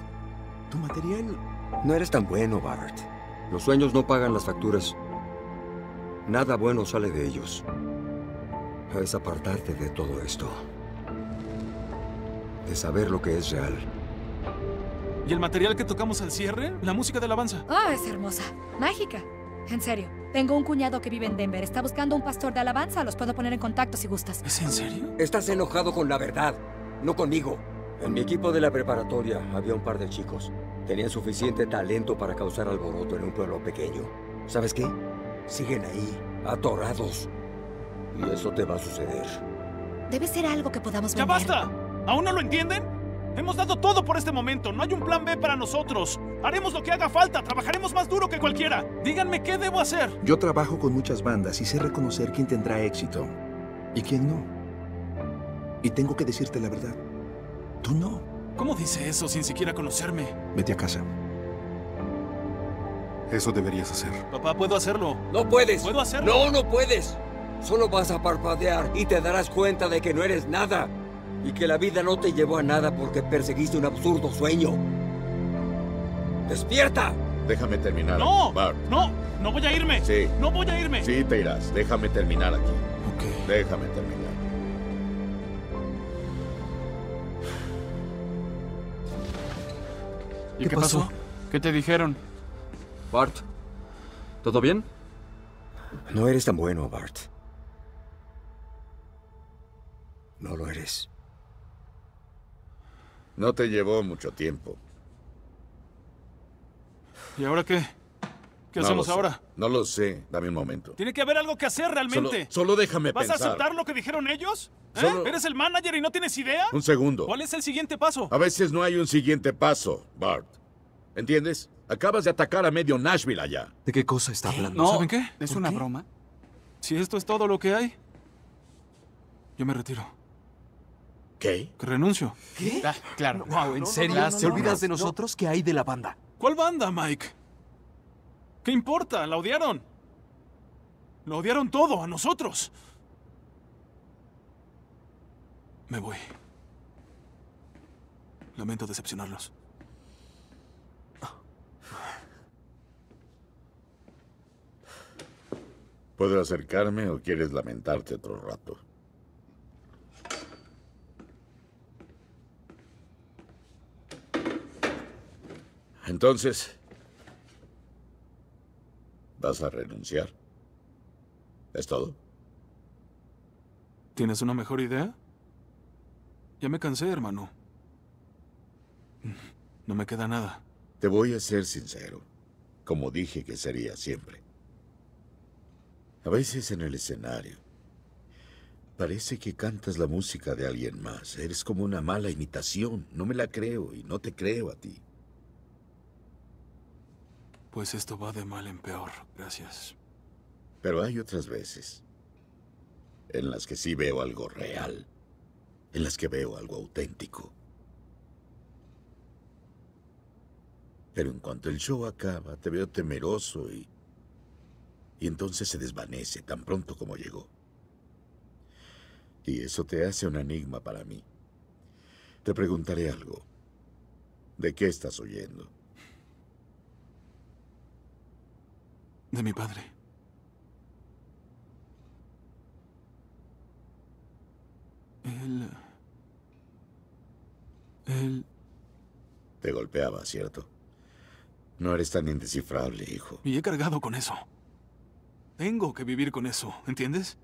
Tu material No eres tan bueno, Bart. Los sueños no pagan las facturas. Nada bueno sale de ellos. Es apartarte de todo esto. De saber lo que es real. ¿Y el material que tocamos al cierre? La música de alabanza. Oh, es hermosa. Mágica. En serio. Tengo un cuñado que vive en Denver. Está buscando un pastor de alabanza. Los puedo poner en contacto si gustas. ¿Es en serio? Estás enojado con la verdad, no conmigo. En mi equipo de la preparatoria había un par de chicos. Tenían suficiente talento para causar alboroto en un pueblo pequeño. ¿Sabes qué? Siguen ahí, atorados. Y eso te va a suceder. Debe ser algo que podamos ¡Ya vender. basta! ¿Aún no lo entienden? Hemos dado todo por este momento. No hay un plan B para nosotros. Haremos lo que haga falta. Trabajaremos más duro que cualquiera. Díganme qué debo hacer. Yo trabajo con muchas bandas y sé reconocer quién tendrá éxito y quién no. Y tengo que decirte la verdad. Tú no. ¿Cómo dice eso sin siquiera conocerme? Vete a casa. Eso deberías hacer. Papá, puedo hacerlo. ¡No puedes! ¿Puedo hacerlo? ¡No, no puedes! Solo vas a parpadear y te darás cuenta de que no eres nada. Y que la vida no te llevó a nada porque perseguiste un absurdo sueño. ¡Despierta! Déjame terminar. ¡No! aquí, Bart. ¡No! ¡No voy a irme! Sí. ¡No voy a irme! Sí, te irás. Déjame terminar aquí. Ok. Déjame terminar. ¿Y qué, pasó? ¿Qué te dijeron? Bart, ¿todo bien? No eres tan bueno, Bart. No lo eres. No te llevó mucho tiempo. ¿Y ahora qué? ¿Qué No hacemos ahora? No lo sé. Dame un momento. Tiene que haber algo que hacer realmente. Solo, solo déjame ¿Vas pensar. a aceptar lo que dijeron ellos? ¿Eh? Solo- ¿Eres el manager y no tienes idea? Un segundo. ¿Cuál es el siguiente paso? A veces no hay un siguiente paso, Bart. ¿Entiendes? Acabas de atacar a medio Nashville allá. ¿De qué cosa está hablando? No, ¿saben qué? ¿Es ¿Por una qué? broma? Si esto es todo lo que hay, yo me retiro. ¿Qué? Que renuncio. ¿Qué? Ah, claro. Wow, ¿en serio? ¿Te olvidas de nosotros? ¿Qué hay de la banda? ¿Cuál banda, Mike? ¿Qué importa? La odiaron. Lo odiaron todo, a nosotros. Me voy. Lamento decepcionarlos. ¿Puedo acercarme o quieres lamentarte otro rato? Entonces, ¿vas a renunciar? ¿Es todo? ¿Tienes una mejor idea? Ya me cansé, hermano. No me queda nada. Te voy a ser sincero, como dije que sería siempre. A veces en el escenario, parece que cantas la música de alguien más. Eres como una mala imitación. No me la creo y no te creo a ti. Pues esto va de mal en peor. Gracias. Pero hay otras veces en las que sí veo algo real, en las que veo algo auténtico. Pero en cuanto el show acaba, te veo temeroso y... Y entonces se desvanece tan pronto como llegó. Y eso te hace un enigma para mí. Te preguntaré algo. ¿De qué estás oyendo? De mi padre. Él... Él... Te golpeaba, ¿cierto? No eres tan indescifrable, hijo. Y he cargado con eso. Tengo que vivir con eso, ¿entiendes?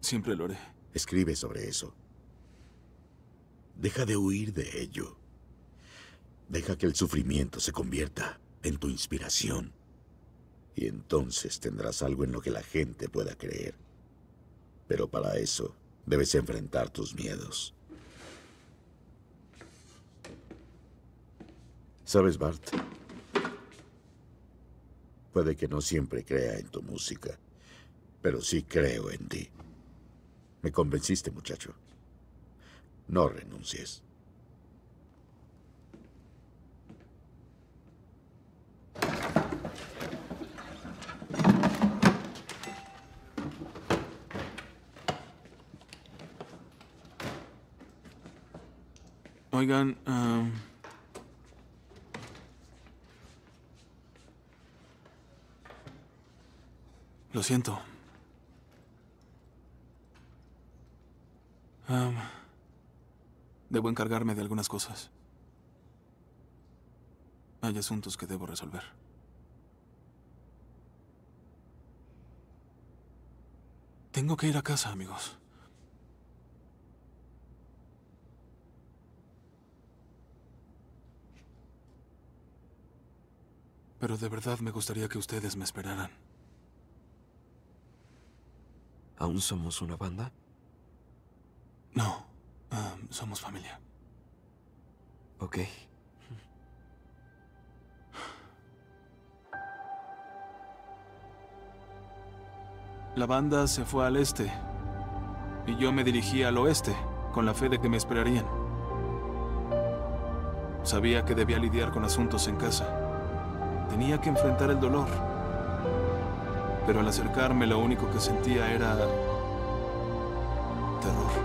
Siempre lo haré. Escribe sobre eso. Deja de huir de ello. Deja que el sufrimiento se convierta en tu inspiración. Y entonces tendrás algo en lo que la gente pueda creer. Pero para eso debes enfrentar tus miedos. ¿Sabes, Bart? Puede que no siempre crea en tu música, pero sí creo en ti. Me convenciste, muchacho. No renuncies. Oigan, lo siento. Debo encargarme de algunas cosas. Hay asuntos que debo resolver. Tengo que ir a casa, amigos. Pero de verdad me gustaría que ustedes me esperaran. ¿Aún somos una banda? No, somos familia. Ok. La banda se fue al este y yo me dirigí al oeste con la fe de que me esperarían. Sabía que debía lidiar con asuntos en casa. Tenía que enfrentar el dolor. Pero al acercarme lo único que sentía era terror.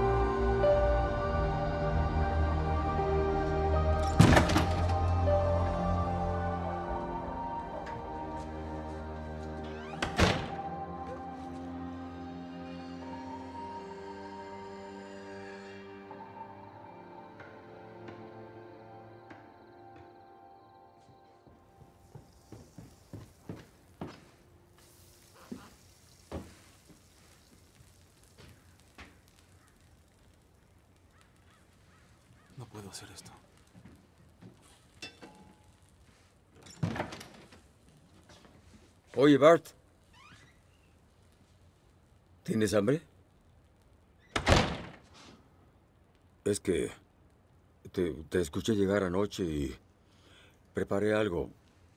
Puedo hacer esto. Oye, Bart. ¿Tienes hambre? Es que te, te escuché llegar anoche y preparé algo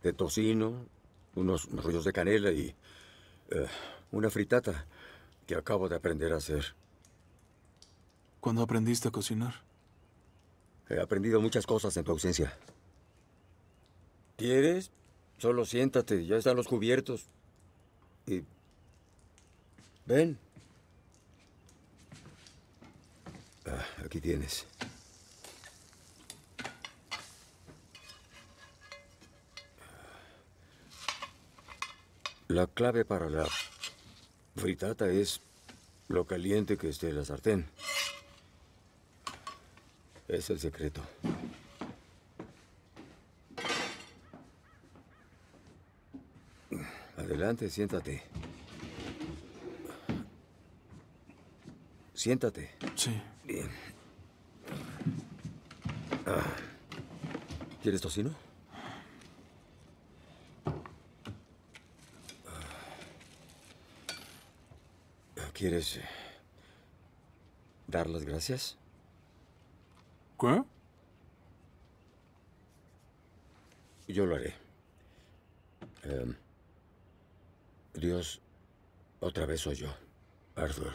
de tocino, unos rollos de canela y eh, una fritata que acabo de aprender a hacer. ¿Cuándo aprendiste a cocinar? He aprendido muchas cosas en tu ausencia. ¿Quieres? Solo siéntate, ya están los cubiertos. Y... Ven. Ah, aquí tienes. La clave para la fritata es lo caliente que esté la sartén. Es el secreto. Adelante, siéntate. Siéntate. Sí. Bien. Ah. ¿Quieres tocino? Ah. ¿Quieres dar las gracias? ¿Qué? Yo lo haré. Em, Dios, otra vez soy yo, Arthur.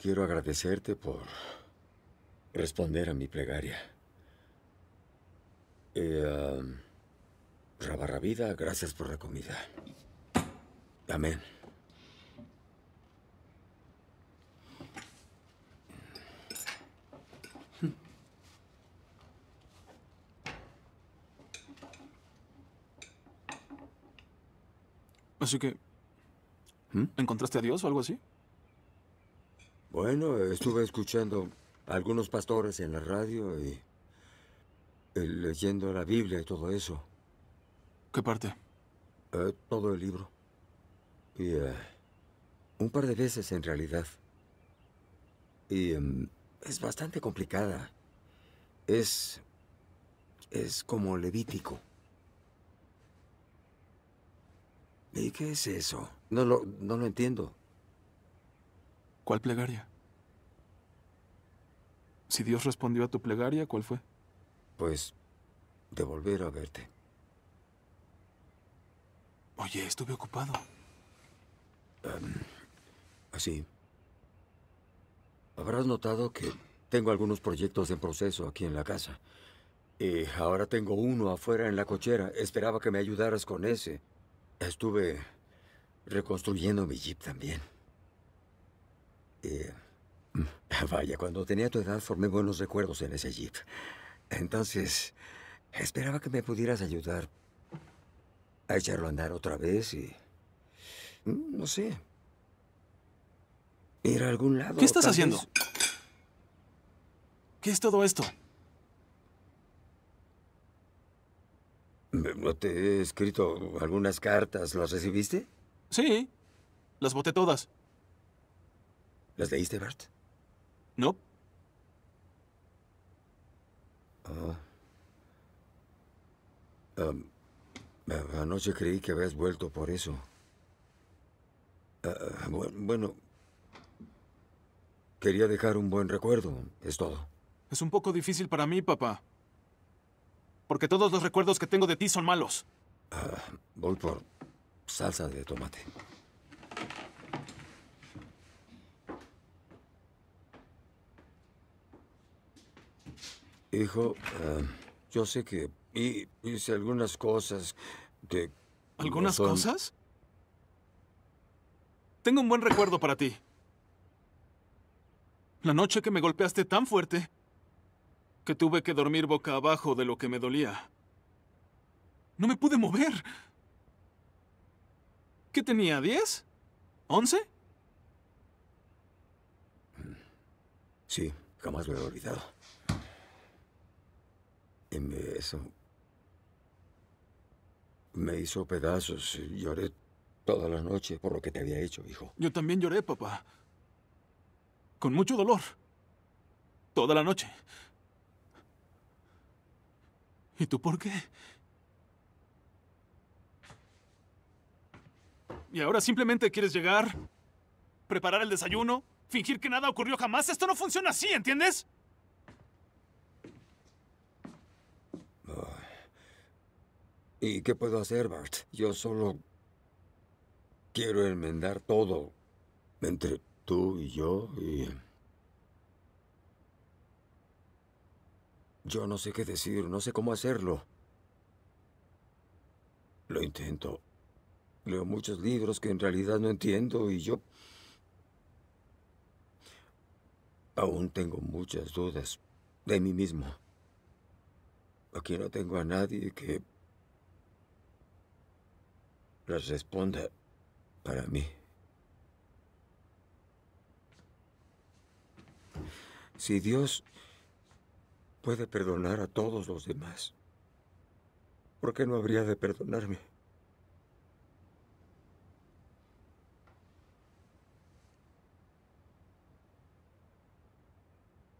Quiero agradecerte por responder a mi plegaria. Um, Rabarrabida, gracias por la comida. Amén. Así que... ¿Mm? ¿Encontraste a Dios o algo así? Bueno, estuve escuchando a algunos pastores en la radio y, y leyendo la Biblia y todo eso. ¿Qué parte? Eh, todo el libro. Y eh, un par de veces en realidad. Y em, es bastante complicada. Es... es como Levítico. ¿Y qué es eso? No lo, no lo entiendo. ¿Cuál plegaria? Si Dios respondió a tu plegaria, ¿cuál fue? Pues, de volver a verte. Oye, estuve ocupado. Así. Habrás notado que tengo algunos proyectos en proceso aquí en la casa. Y ahora tengo uno afuera en la cochera. Esperaba que me ayudaras con ese. Estuve reconstruyendo mi jeep también. Y, mm, vaya, cuando tenía tu edad formé buenos recuerdos en ese jeep. Entonces, esperaba que me pudieras ayudar a echarlo a andar otra vez y... mm, No sé. Ir a algún lado. ¿Qué estás haciendo? vez. ¿Qué es todo esto? ¿No te he escrito algunas cartas? ¿Las recibiste? Sí, las boté todas. ¿Las leíste, Bart? No. Am, a- anoche creí que habías vuelto por eso. Ah, bu- bueno, quería dejar un buen recuerdo, es todo. Es un poco difícil para mí, papá. Porque todos los recuerdos que tengo de ti son malos. Ah, voy por salsa de tomate. Hijo, ah, yo sé que hi- hice algunas cosas que... ¿Algunas son- cosas? Tengo un buen recuerdo para ti. La noche que me golpeaste tan fuerte que tuve que dormir boca abajo de lo que me dolía. No me pude mover. ¿Qué tenía? ¿10? ¿11? Sí, jamás lo he olvidado. Y me, eso me hizo pedazos y lloré toda la noche por lo que te había hecho, hijo. Yo también lloré, papá. Con mucho dolor. Toda la noche. ¿Y tú por qué? ¿Y ahora simplemente quieres llegar, preparar el desayuno, fingir que nada ocurrió jamás? Esto no funciona así, ¿entiendes? ¿Y qué puedo hacer, Bart? Yo solo quiero enmendar todo entre tú y yo y... Yo no sé qué decir, no sé cómo hacerlo. Lo intento. Leo muchos libros que en realidad no entiendo y yo... Aún tengo muchas dudas de mí mismo. Aquí no tengo a nadie que las responda para mí. Si Dios puede perdonar a todos los demás, ¿por qué no habría de perdonarme?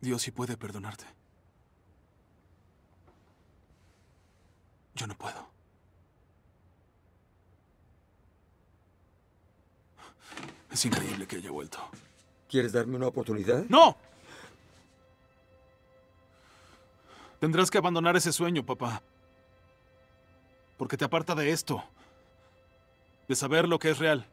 Dios sí puede perdonarte. Yo no puedo. Es increíble que haya vuelto. ¿Quieres darme una oportunidad? ¡No! Tendrás que abandonar ese sueño, papá. Porque te aparta de esto. De saber lo que es real.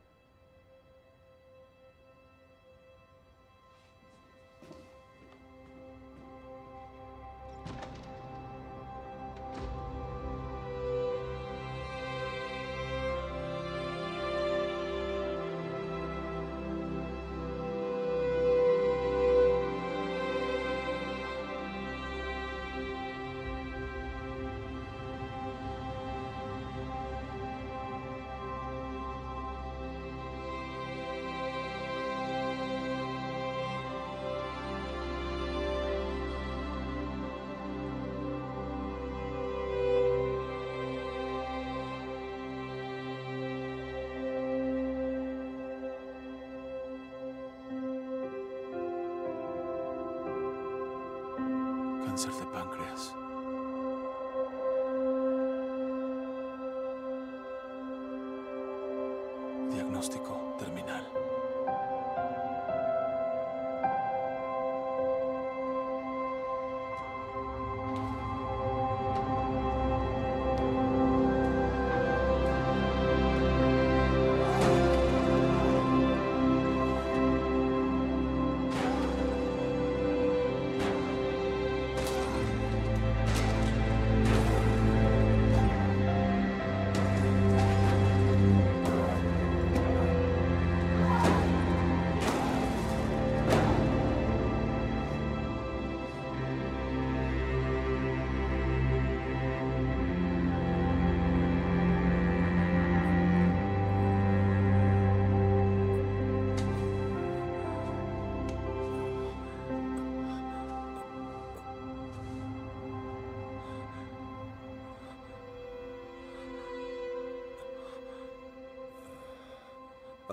Cáncer de páncreas.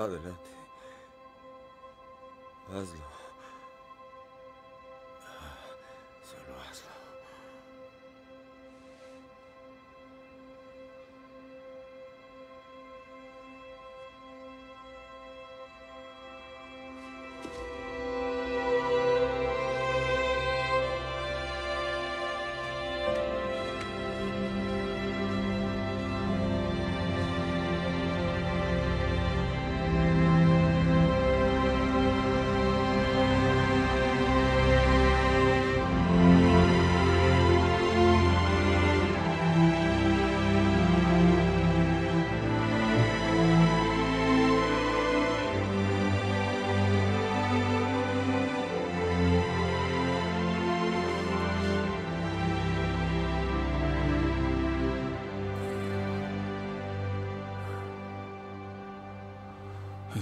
Adelante. Hazlo.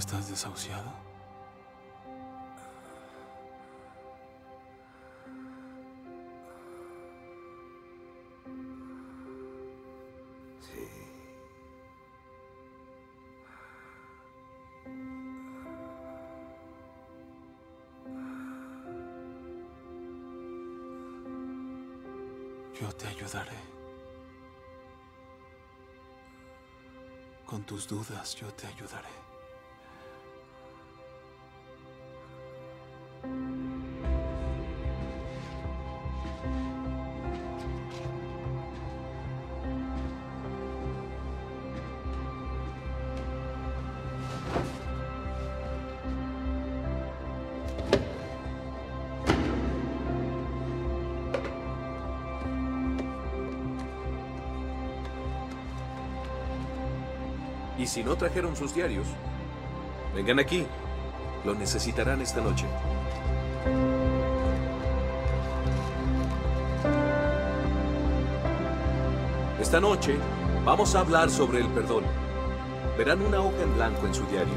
estás desahuciado? Sí. Yo te ayudaré. Con tus dudas yo te ayudaré. Y si no trajeron sus diarios, vengan aquí. Lo necesitarán esta noche. Esta noche vamos a hablar sobre el perdón. Verán una hoja en blanco en su diario.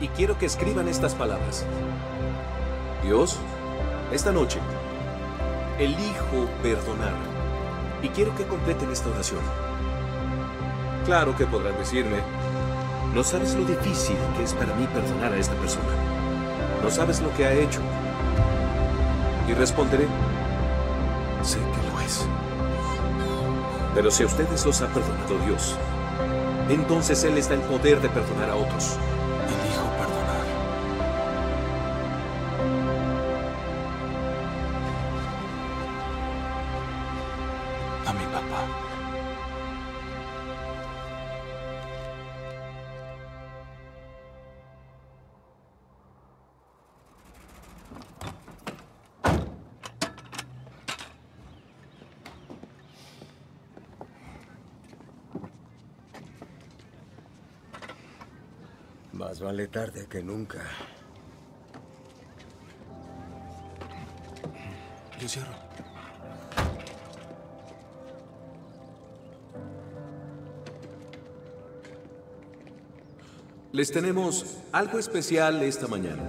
Y quiero que escriban estas palabras. Dios, esta noche, elijo perdonar. Y quiero que completen esta oración. Claro que podrán decirme, no sabes lo difícil que es para mí perdonar a esta persona. No sabes lo que ha hecho. Y responderé, sé que lo es. Pero si a ustedes los ha perdonado Dios, entonces Él da el poder de perdonar a otros. Vale tarde que nunca. Yo cierro. Les tenemos algo especial esta mañana.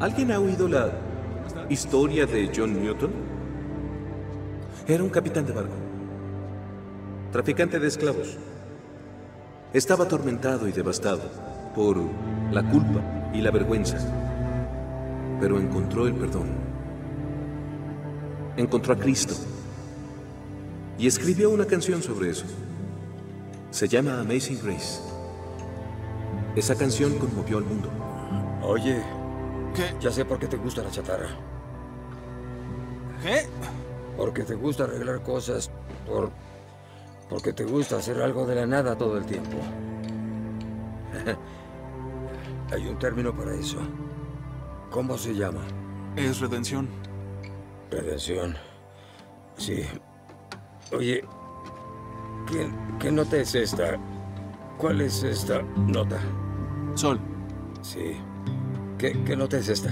¿Alguien ha oído la historia de John Newton? Era un capitán de barco, traficante de esclavos. Estaba atormentado y devastado por la culpa y la vergüenza, pero encontró el perdón. Encontró a Cristo y escribió una canción sobre eso. Se llama Amazing Grace. Esa canción conmovió al mundo. Oye, ya sé por qué te gusta la chatarra. ¿Qué? Porque te gusta arreglar cosas, por... porque te gusta hacer algo de la nada todo el tiempo. Hay un término para eso. ¿Cómo se llama? Es redención. Redención. Sí. Oye, ¿qué, qué nota es esta? ¿Cuál es esta nota? Sol. Sí. ¿Qué, qué nota es esta?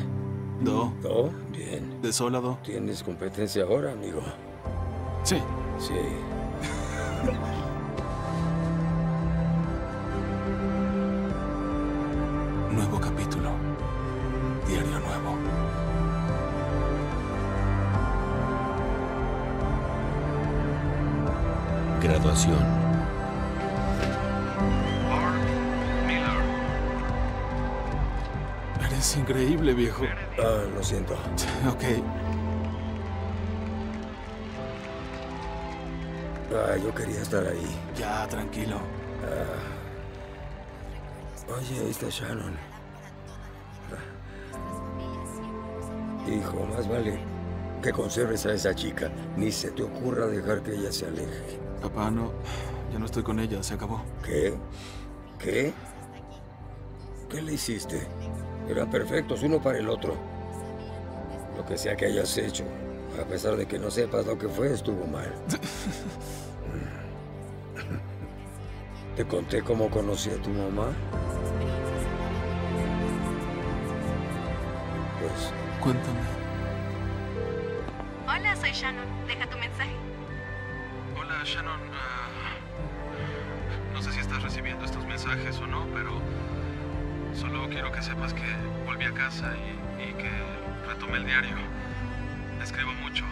Do. Do. Bien. De sol a do. ¿Tienes competencia ahora, amigo? Sí. Sí. Nuevo capítulo. Diario nuevo. Graduación. Eres increíble, viejo. Ah, lo siento. Ok. Ah, yo quería estar ahí. Ya, tranquilo. Ah. Oye, ahí está Shannon. Hijo, más vale que conserves a esa chica. Ni se te ocurra dejar que ella se aleje. Papá, no. Ya no estoy con ella, se acabó. ¿Qué? ¿Qué? ¿Qué le hiciste? Eran perfectos uno para el otro. Lo que sea que hayas hecho, a pesar de que no sepas lo que fue, estuvo mal. ¿Te conté cómo conocí a tu mamá? Pues, Cuéntame. Hola, soy Shannon. Deja tu mensaje. Hola, Shannon. Ah, no sé si estás recibiendo estos mensajes o no, pero solo quiero que sepas que volví a casa y, y que retomé el diario. Escribo mucho,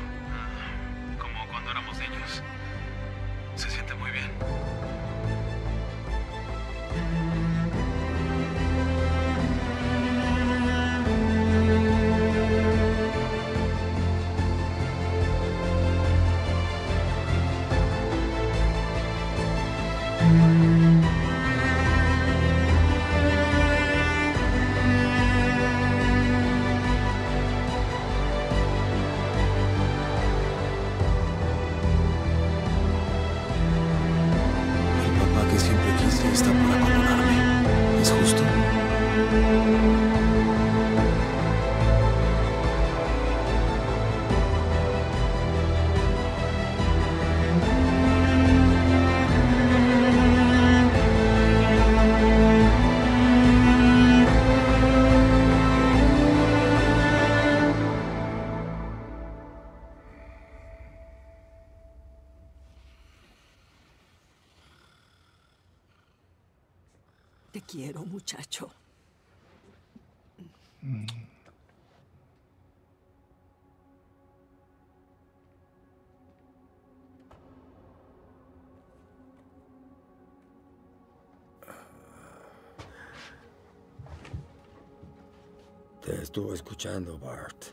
estuve escuchando, Bart.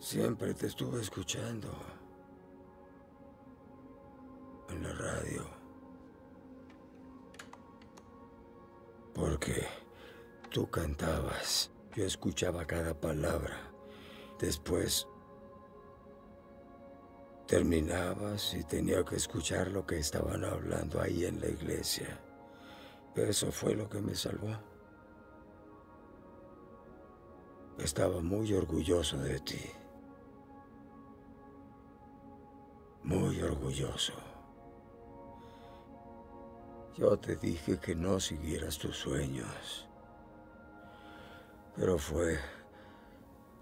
Siempre te estuve escuchando. En la radio. Porque tú cantabas. Yo escuchaba cada palabra. Después terminabas y tenía que escuchar lo que estaban hablando ahí en la iglesia. Eso fue lo que me salvó. Estaba muy orgulloso de ti. Muy orgulloso. Yo te dije que no siguieras tus sueños. Pero fue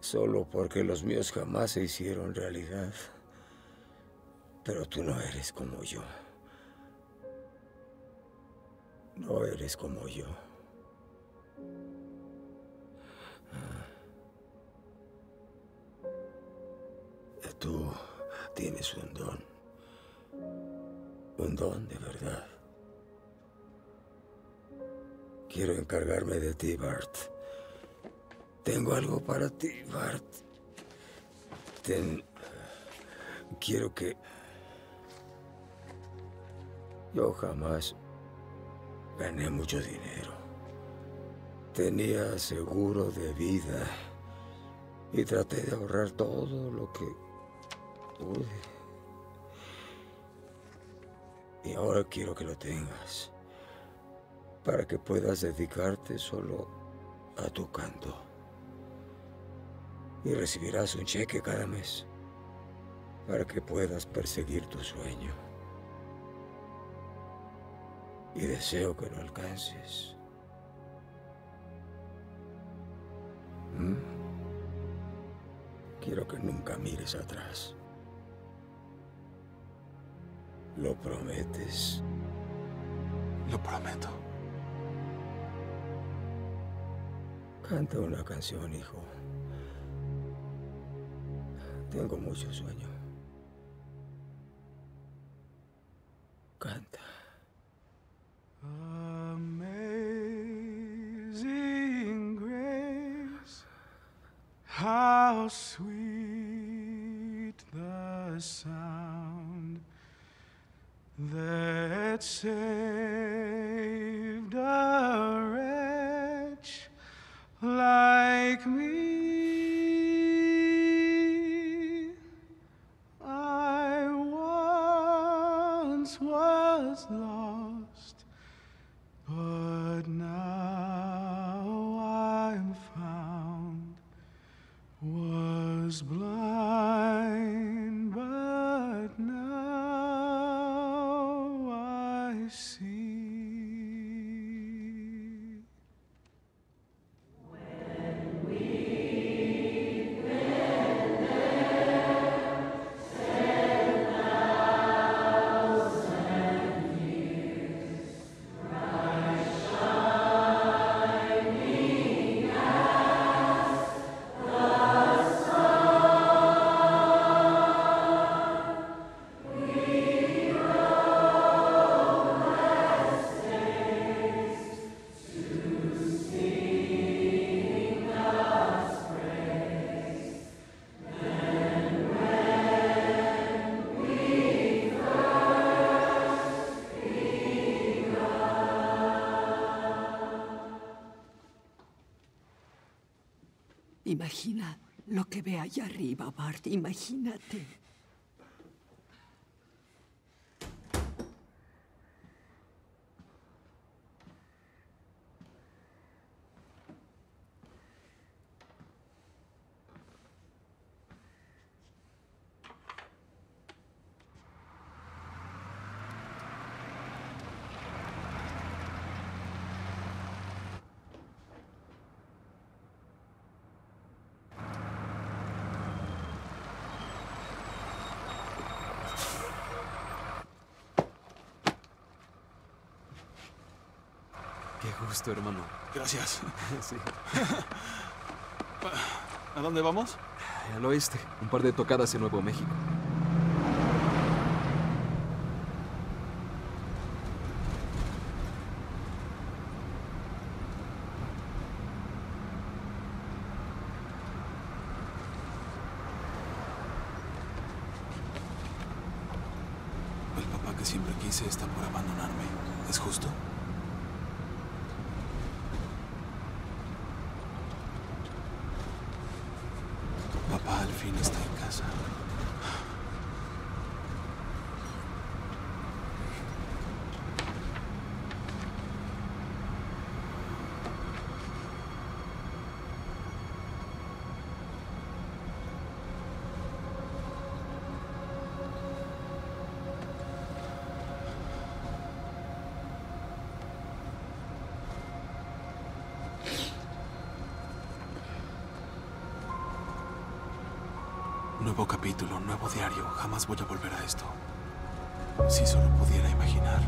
solo porque los míos jamás se hicieron realidad. Pero tú no eres como yo. No eres como yo. Tú tienes un don. Un don de verdad. Quiero encargarme de ti, Bart. Tengo algo para ti, Bart. Ten... Quiero que... Yo jamás gané mucho dinero. Tenía seguro de vida y traté de ahorrar todo lo que Y ahora quiero que lo tengas para que puedas dedicarte solo a tu canto. Y recibirás un cheque cada mes para que puedas perseguir tu sueño. Y deseo que lo alcances. ¿Mm? Quiero que nunca mires atrás. ¿Lo prometes? Lo prometo. Canta una canción, hijo. Tengo mucho sueño. Allá arriba, Bart. Imagínate. Gusto, hermano. Gracias. sí. ¿A dónde vamos? Al oeste. Un par de tocadas en Nuevo México. El papá que siempre quise está por abandonarme. ¿Es justo? Papá al fin está en casa. Nuevo capítulo, nuevo diario. Jamás voy a volver a esto. Si solo pudiera imaginar.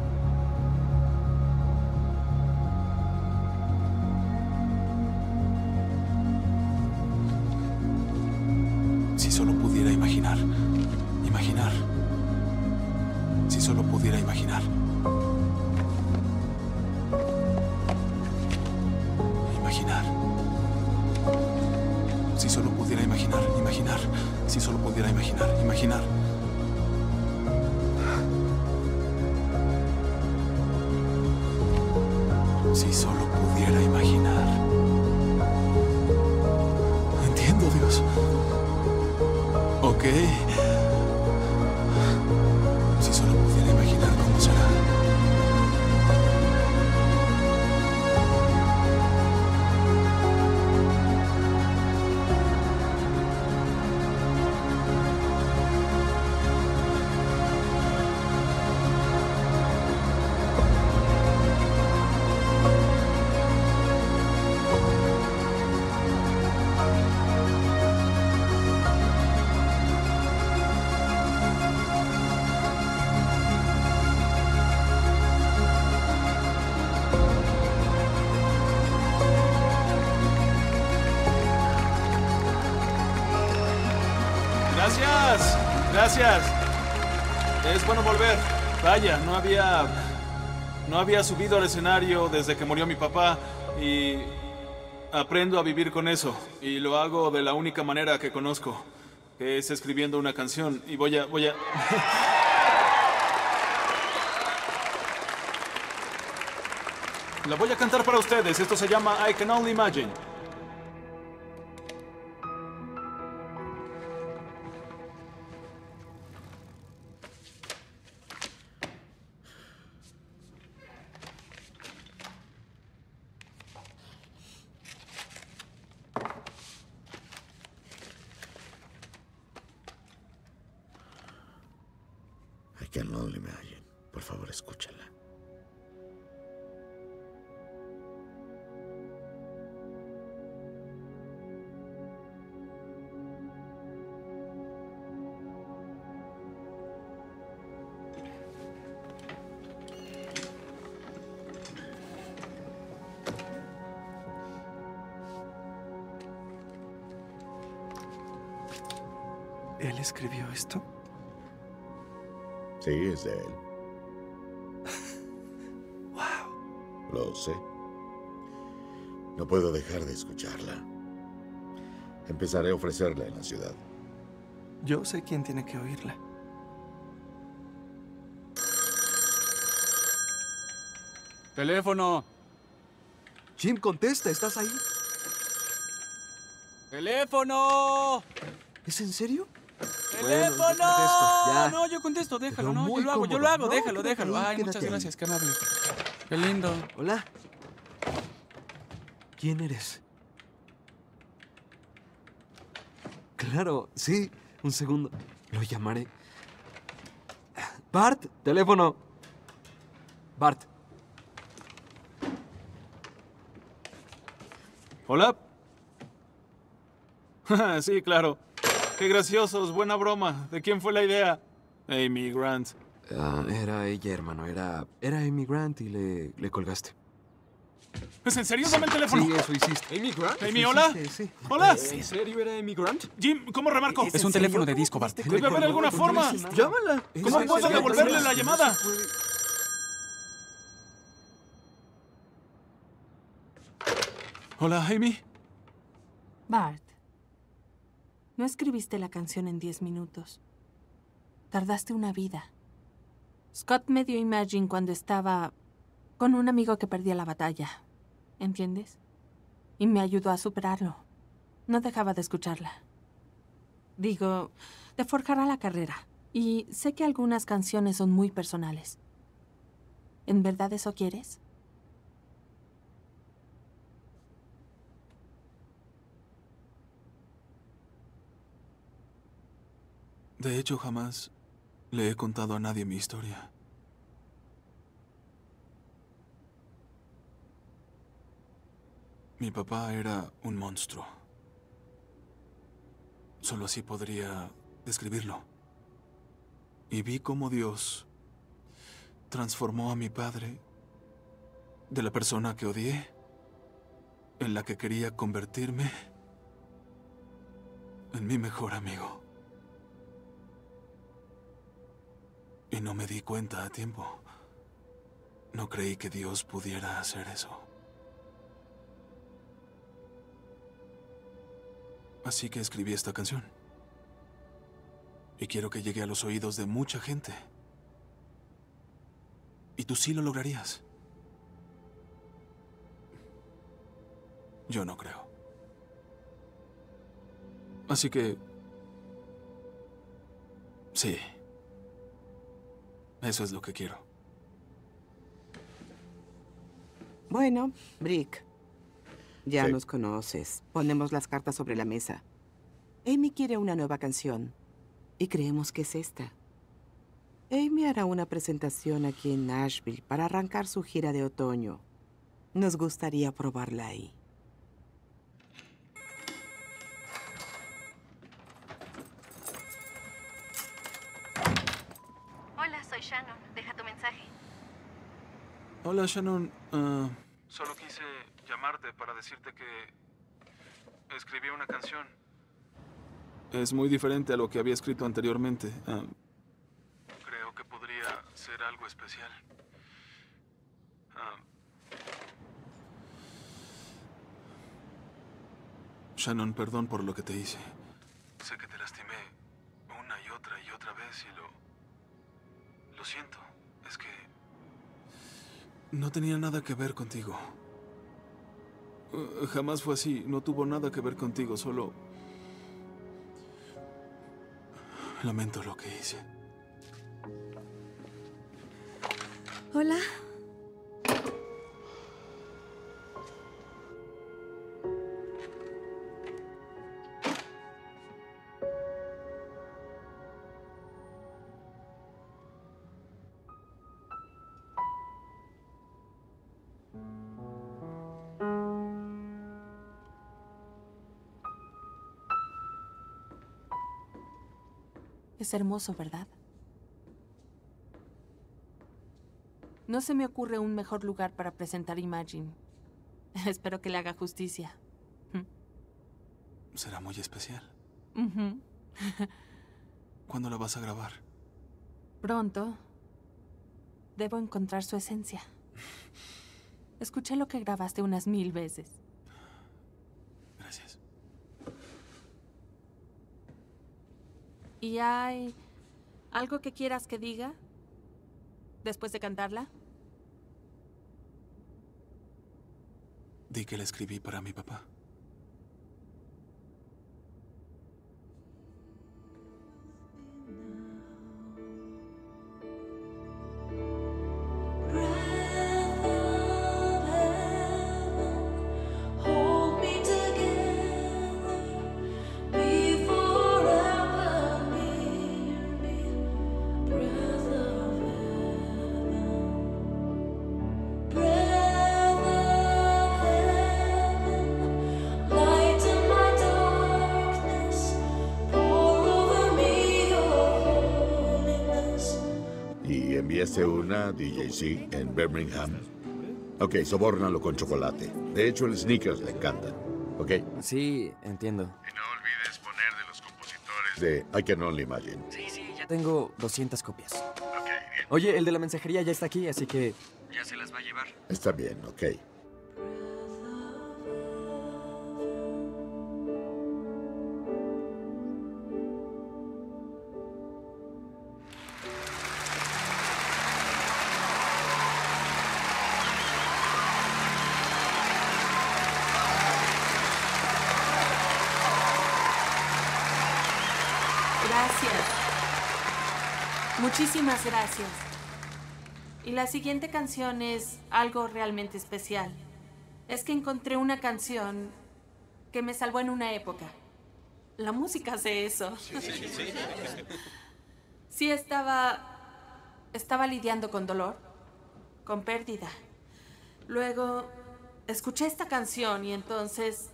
Si solo pudiera imaginar. Imaginar. Si solo pudiera imaginar. Imaginar. Si solo pudiera imaginar, imaginar. Si solo pudiera imaginar, imaginar. Si solo pudiera imaginar. Entiendo, Dios. Ok. No había. No había subido al escenario desde que murió mi papá y aprendo a vivir con eso. Y lo hago de la única manera que conozco, que es escribiendo una canción. Y voy a. voy a. La voy a cantar para ustedes. Esto se llama I Can Only Imagine. Can only imagine. Por favor, escúchala. Es de él. wow. Lo sé. No puedo dejar de escucharla. Empezaré a ofrecerla en la ciudad. Yo sé quién tiene que oírla. Teléfono. Jim, contesta, ¿estás ahí? ¡Teléfono! ¿Es en serio? ¡Teléfono! Bueno, yo contesto, ya. No, yo contesto, déjalo, Pero no, yo lo hago, yo lo hago, No, déjalo, déjalo. ahí, Ay, muchas quédate gracias, qué amable. Qué lindo. Hola. ¿Quién eres? Claro, sí. Un segundo. Lo llamaré. Bart, teléfono. Bart. Hola. sí, claro. Qué graciosos, buena broma. ¿De quién fue la idea? Amy Grant. Ah, era ella, hermano. Era, era Amy Grant y le, le colgaste. ¿Es en serio? Dame el teléfono. Sí, eso hiciste. ¿Amy Grant? Amy, hola. sí. Hola. ¿En serio era Amy Grant? Jim, ¿cómo remarco? Es un teléfono de disco, Bart. Debe haber alguna forma. Llámala. ¿Cómo puedo devolverle la llamada? Hola, Amy. Bart, no escribiste la canción en 10 minutos. Tardaste una vida. Scott me dio Imagine cuando estaba con un amigo que perdía la batalla. ¿Entiendes? Y me ayudó a superarlo. No dejaba de escucharla. Digo, te forjará la carrera. Y sé que algunas canciones son muy personales. ¿En verdad eso quieres? De hecho, jamás le he contado a nadie mi historia. Mi papá era un monstruo. Solo así podría describirlo. Y vi cómo Dios transformó a mi padre de la persona que odié, en la que quería convertirme, en mi mejor amigo. Y no me di cuenta a tiempo. No creí que Dios pudiera hacer eso. Así que escribí esta canción. Y quiero que llegue a los oídos de mucha gente. Y tú sí lo lograrías. Yo no creo. Así que... Sí. Eso es lo que quiero. Bueno, Brick. Ya Sí. nos conoces. Ponemos las cartas sobre la mesa. Amy quiere una nueva canción. Y creemos que es esta. Amy hará una presentación aquí en Nashville para arrancar su gira de otoño. Nos gustaría probarla ahí. Hola, soy Shannon. Deja tu mensaje. Hola, Shannon. Ah, solo quise llamarte para decirte que escribí una canción. Es muy diferente a lo que había escrito anteriormente. Ah, creo que podría ser algo especial. Ah, Shannon, perdón por lo que te hice. Sé que te lastimé una y otra y otra vez y lo... Lo siento. Es que... No tenía nada que ver contigo. Eh, Jamás fue así. No tuvo nada que ver contigo. Solo... Lamento lo que hice. Hola. Es hermoso, ¿verdad? No se me ocurre un mejor lugar para presentar Imagine. Espero que le haga justicia. Será muy especial. ¿Cuándo la vas a grabar? Pronto. Debo encontrar su esencia. Escuché lo que grabaste unas mil veces. Gracias. ¿Y hay algo que quieras que diga después de cantarla? Di que la escribí para mi papá. DJC en Birmingham Ok, sobórnalo con chocolate. De hecho, el sneakers le encanta. ¿Ok? Sí, entiendo. Y no olvides poner de los compositores de I Can Only Imagine. Sí, sí, ya tengo 200 copias. Oye, el de la mensajería ya está aquí, así que ya se las va a llevar. Está bien, ok. Muchísimas gracias. Y la siguiente canción es algo realmente especial. Es que encontré una canción que me salvó en una época. La música hace eso. Sí estaba estaba lidiando con dolor, con pérdida. Luego escuché esta canción y entonces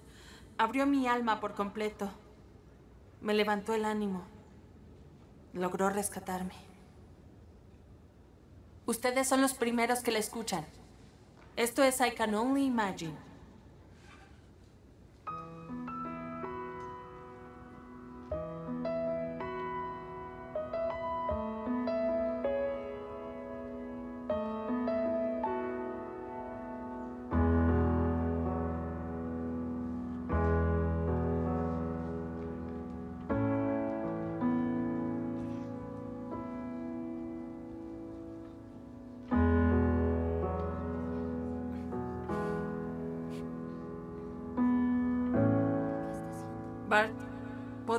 abrió mi alma por completo. Me levantó el ánimo. Logró rescatarme. Ustedes son los primeros que la escuchan. Esto es I Can Only Imagine.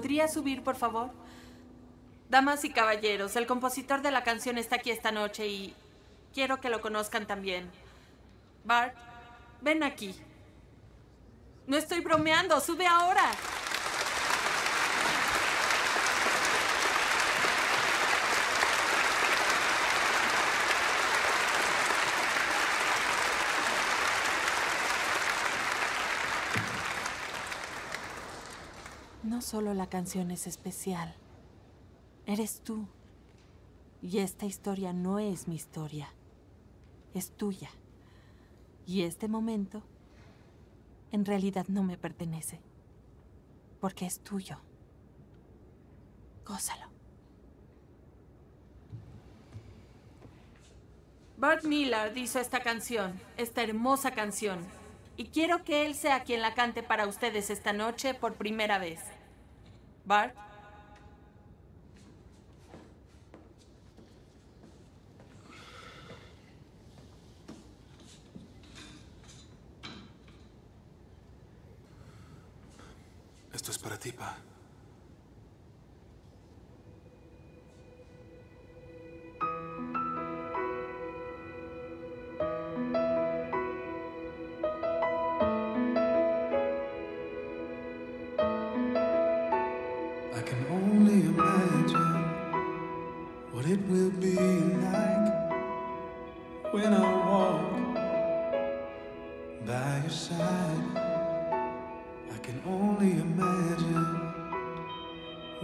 ¿Podría subir, por favor? Damas y caballeros, el compositor de la canción está aquí esta noche y quiero que lo conozcan también. Bart, ven aquí. No estoy bromeando, sube ahora. No solo la canción es especial, eres tú. Y esta historia no es mi historia, es tuya. Y este momento en realidad no me pertenece, porque es tuyo. Gózalo. Bart Millard hizo esta canción, esta hermosa canción, y quiero que él sea quien la cante para ustedes esta noche por primera vez. Bart. Esto es para ti, pa.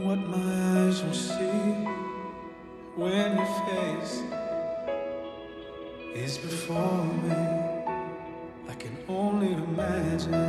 What my eyes will see when your face is before me. I can only imagine.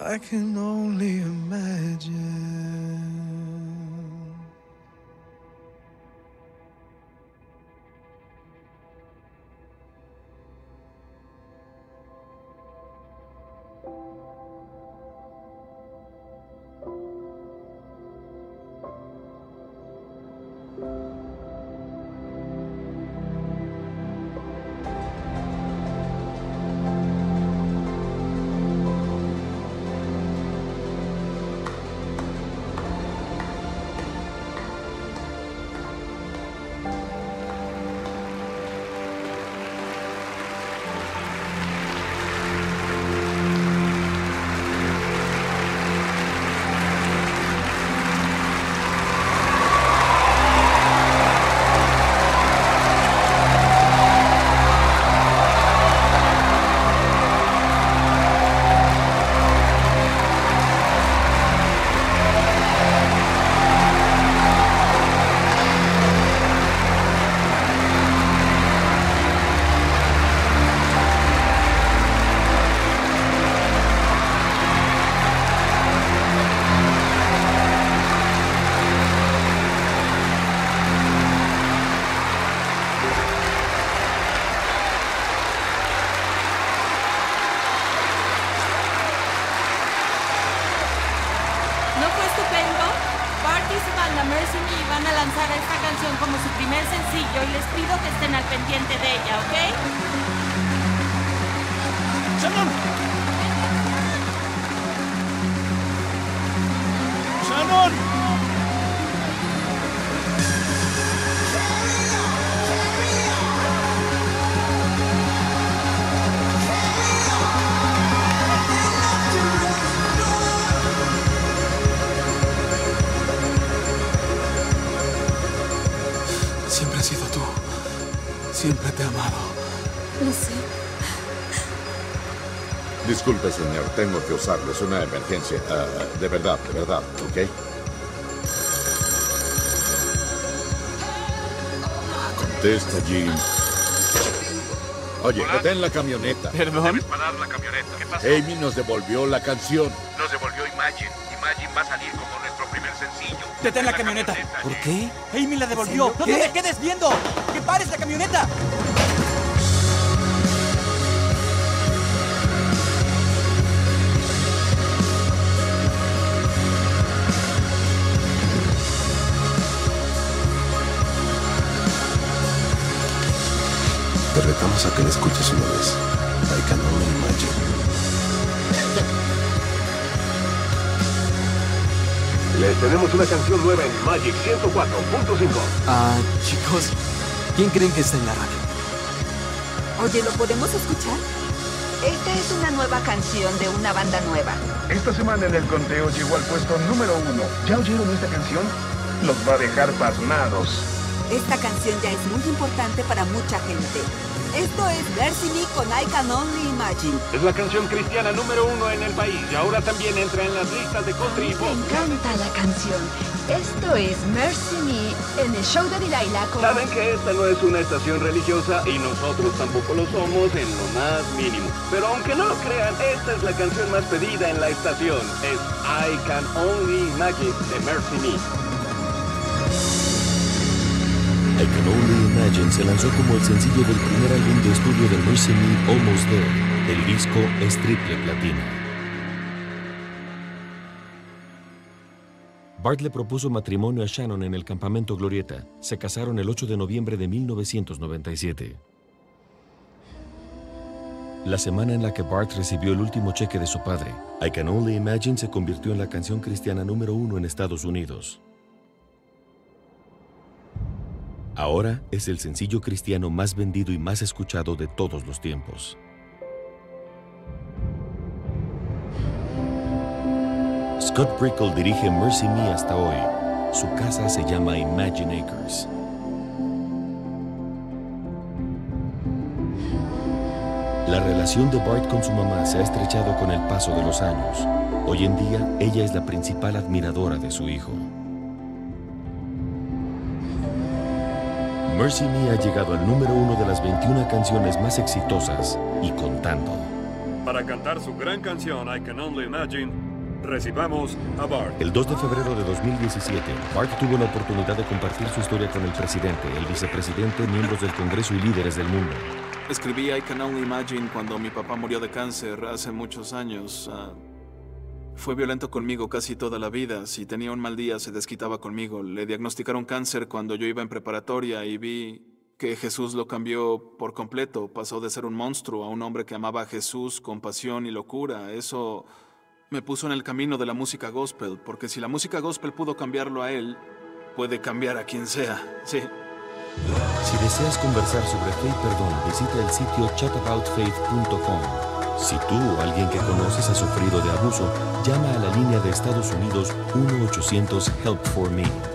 I can only imagine. Disculpe, señor, tengo que usarlo. Es una emergencia. Ah, de verdad, de verdad, ¿ok? Contesta, Jim. Oye, detén la camioneta. ¿Perdón? Parar la camioneta. ¿Qué pasa? Amy nos devolvió la canción. Nos devolvió Imagine. Imagine va a salir como nuestro primer sencillo. Detén la camioneta. ¿Por qué? Amy la devolvió. ¡No te me quedes viendo! ¡Que pares la camioneta! Retamos a que la escuches una vez. I can only imagine. Les tenemos una canción nueva en Magic 104.5. Ah, chicos, ¿quién creen que está en la radio? Oye, ¿lo podemos escuchar? Esta es una nueva canción de una banda nueva. Esta semana en el conteo llegó al puesto número uno. ¿Ya oyeron esta canción? Los va a dejar pasmados. Esta canción ya es muy importante para mucha gente. Esto es Mercy Me con I Can Only Imagine. Es la canción cristiana número uno en el país y ahora también entra en las listas de country y Me encanta la canción. Esto es Mercy Me en el show de Delilah con... Saben que esta no es una estación religiosa y nosotros tampoco lo somos en lo más mínimo. Pero aunque no lo crean, esta es la canción más pedida en la estación. Es I Can Only Imagine de Mercy Me. I Can Only Imagine se lanzó como el sencillo del primer álbum de estudio de Mercy Me, Almost There. El disco es triple platino. Bart le propuso matrimonio a Shannon en el campamento Glorieta. Se casaron el 8 de noviembre de 1997. La semana en la que Bart recibió el último cheque de su padre, I Can Only Imagine se convirtió en la canción cristiana número uno en Estados Unidos. Ahora es el sencillo cristiano más vendido y más escuchado de todos los tiempos. Scott Brickle dirige Mercy Me hasta hoy. Su casa se llama Imagine Acres. La relación de Bart con su mamá se ha estrechado con el paso de los años. Hoy en día, ella es la principal admiradora de su hijo. Mercy Me ha llegado al número uno de las 21 canciones más exitosas y contando. Para cantar su gran canción I Can Only Imagine, recibamos a Bart. El 2 de febrero de 2017, Bart tuvo la oportunidad de compartir su historia con el presidente, el vicepresidente, miembros del Congreso y líderes del mundo. Escribí I Can Only Imagine cuando mi papá murió de cáncer hace muchos años. Ah, fue violento conmigo casi toda la vida. Si tenía un mal día, se desquitaba conmigo. Le diagnosticaron cáncer cuando yo iba en preparatoria y vi que Jesús lo cambió por completo. Pasó de ser un monstruo a un hombre que amaba a Jesús con pasión y locura. Eso me puso en el camino de la música gospel, porque si la música gospel pudo cambiarlo a él, puede cambiar a quien sea. Sí. Si deseas conversar sobre fe y perdón, visita el sitio chataboutfaith.com. Si tú o alguien que conoces ha sufrido de abuso, llama a la línea de Estados Unidos 1-800-HELP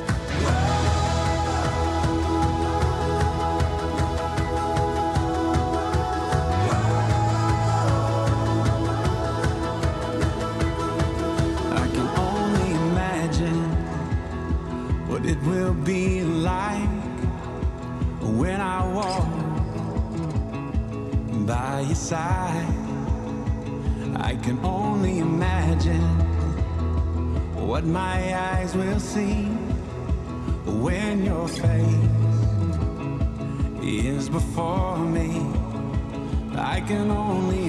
my eyes will see when your face is before me. I can only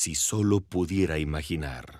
Si solo pudiera imaginar.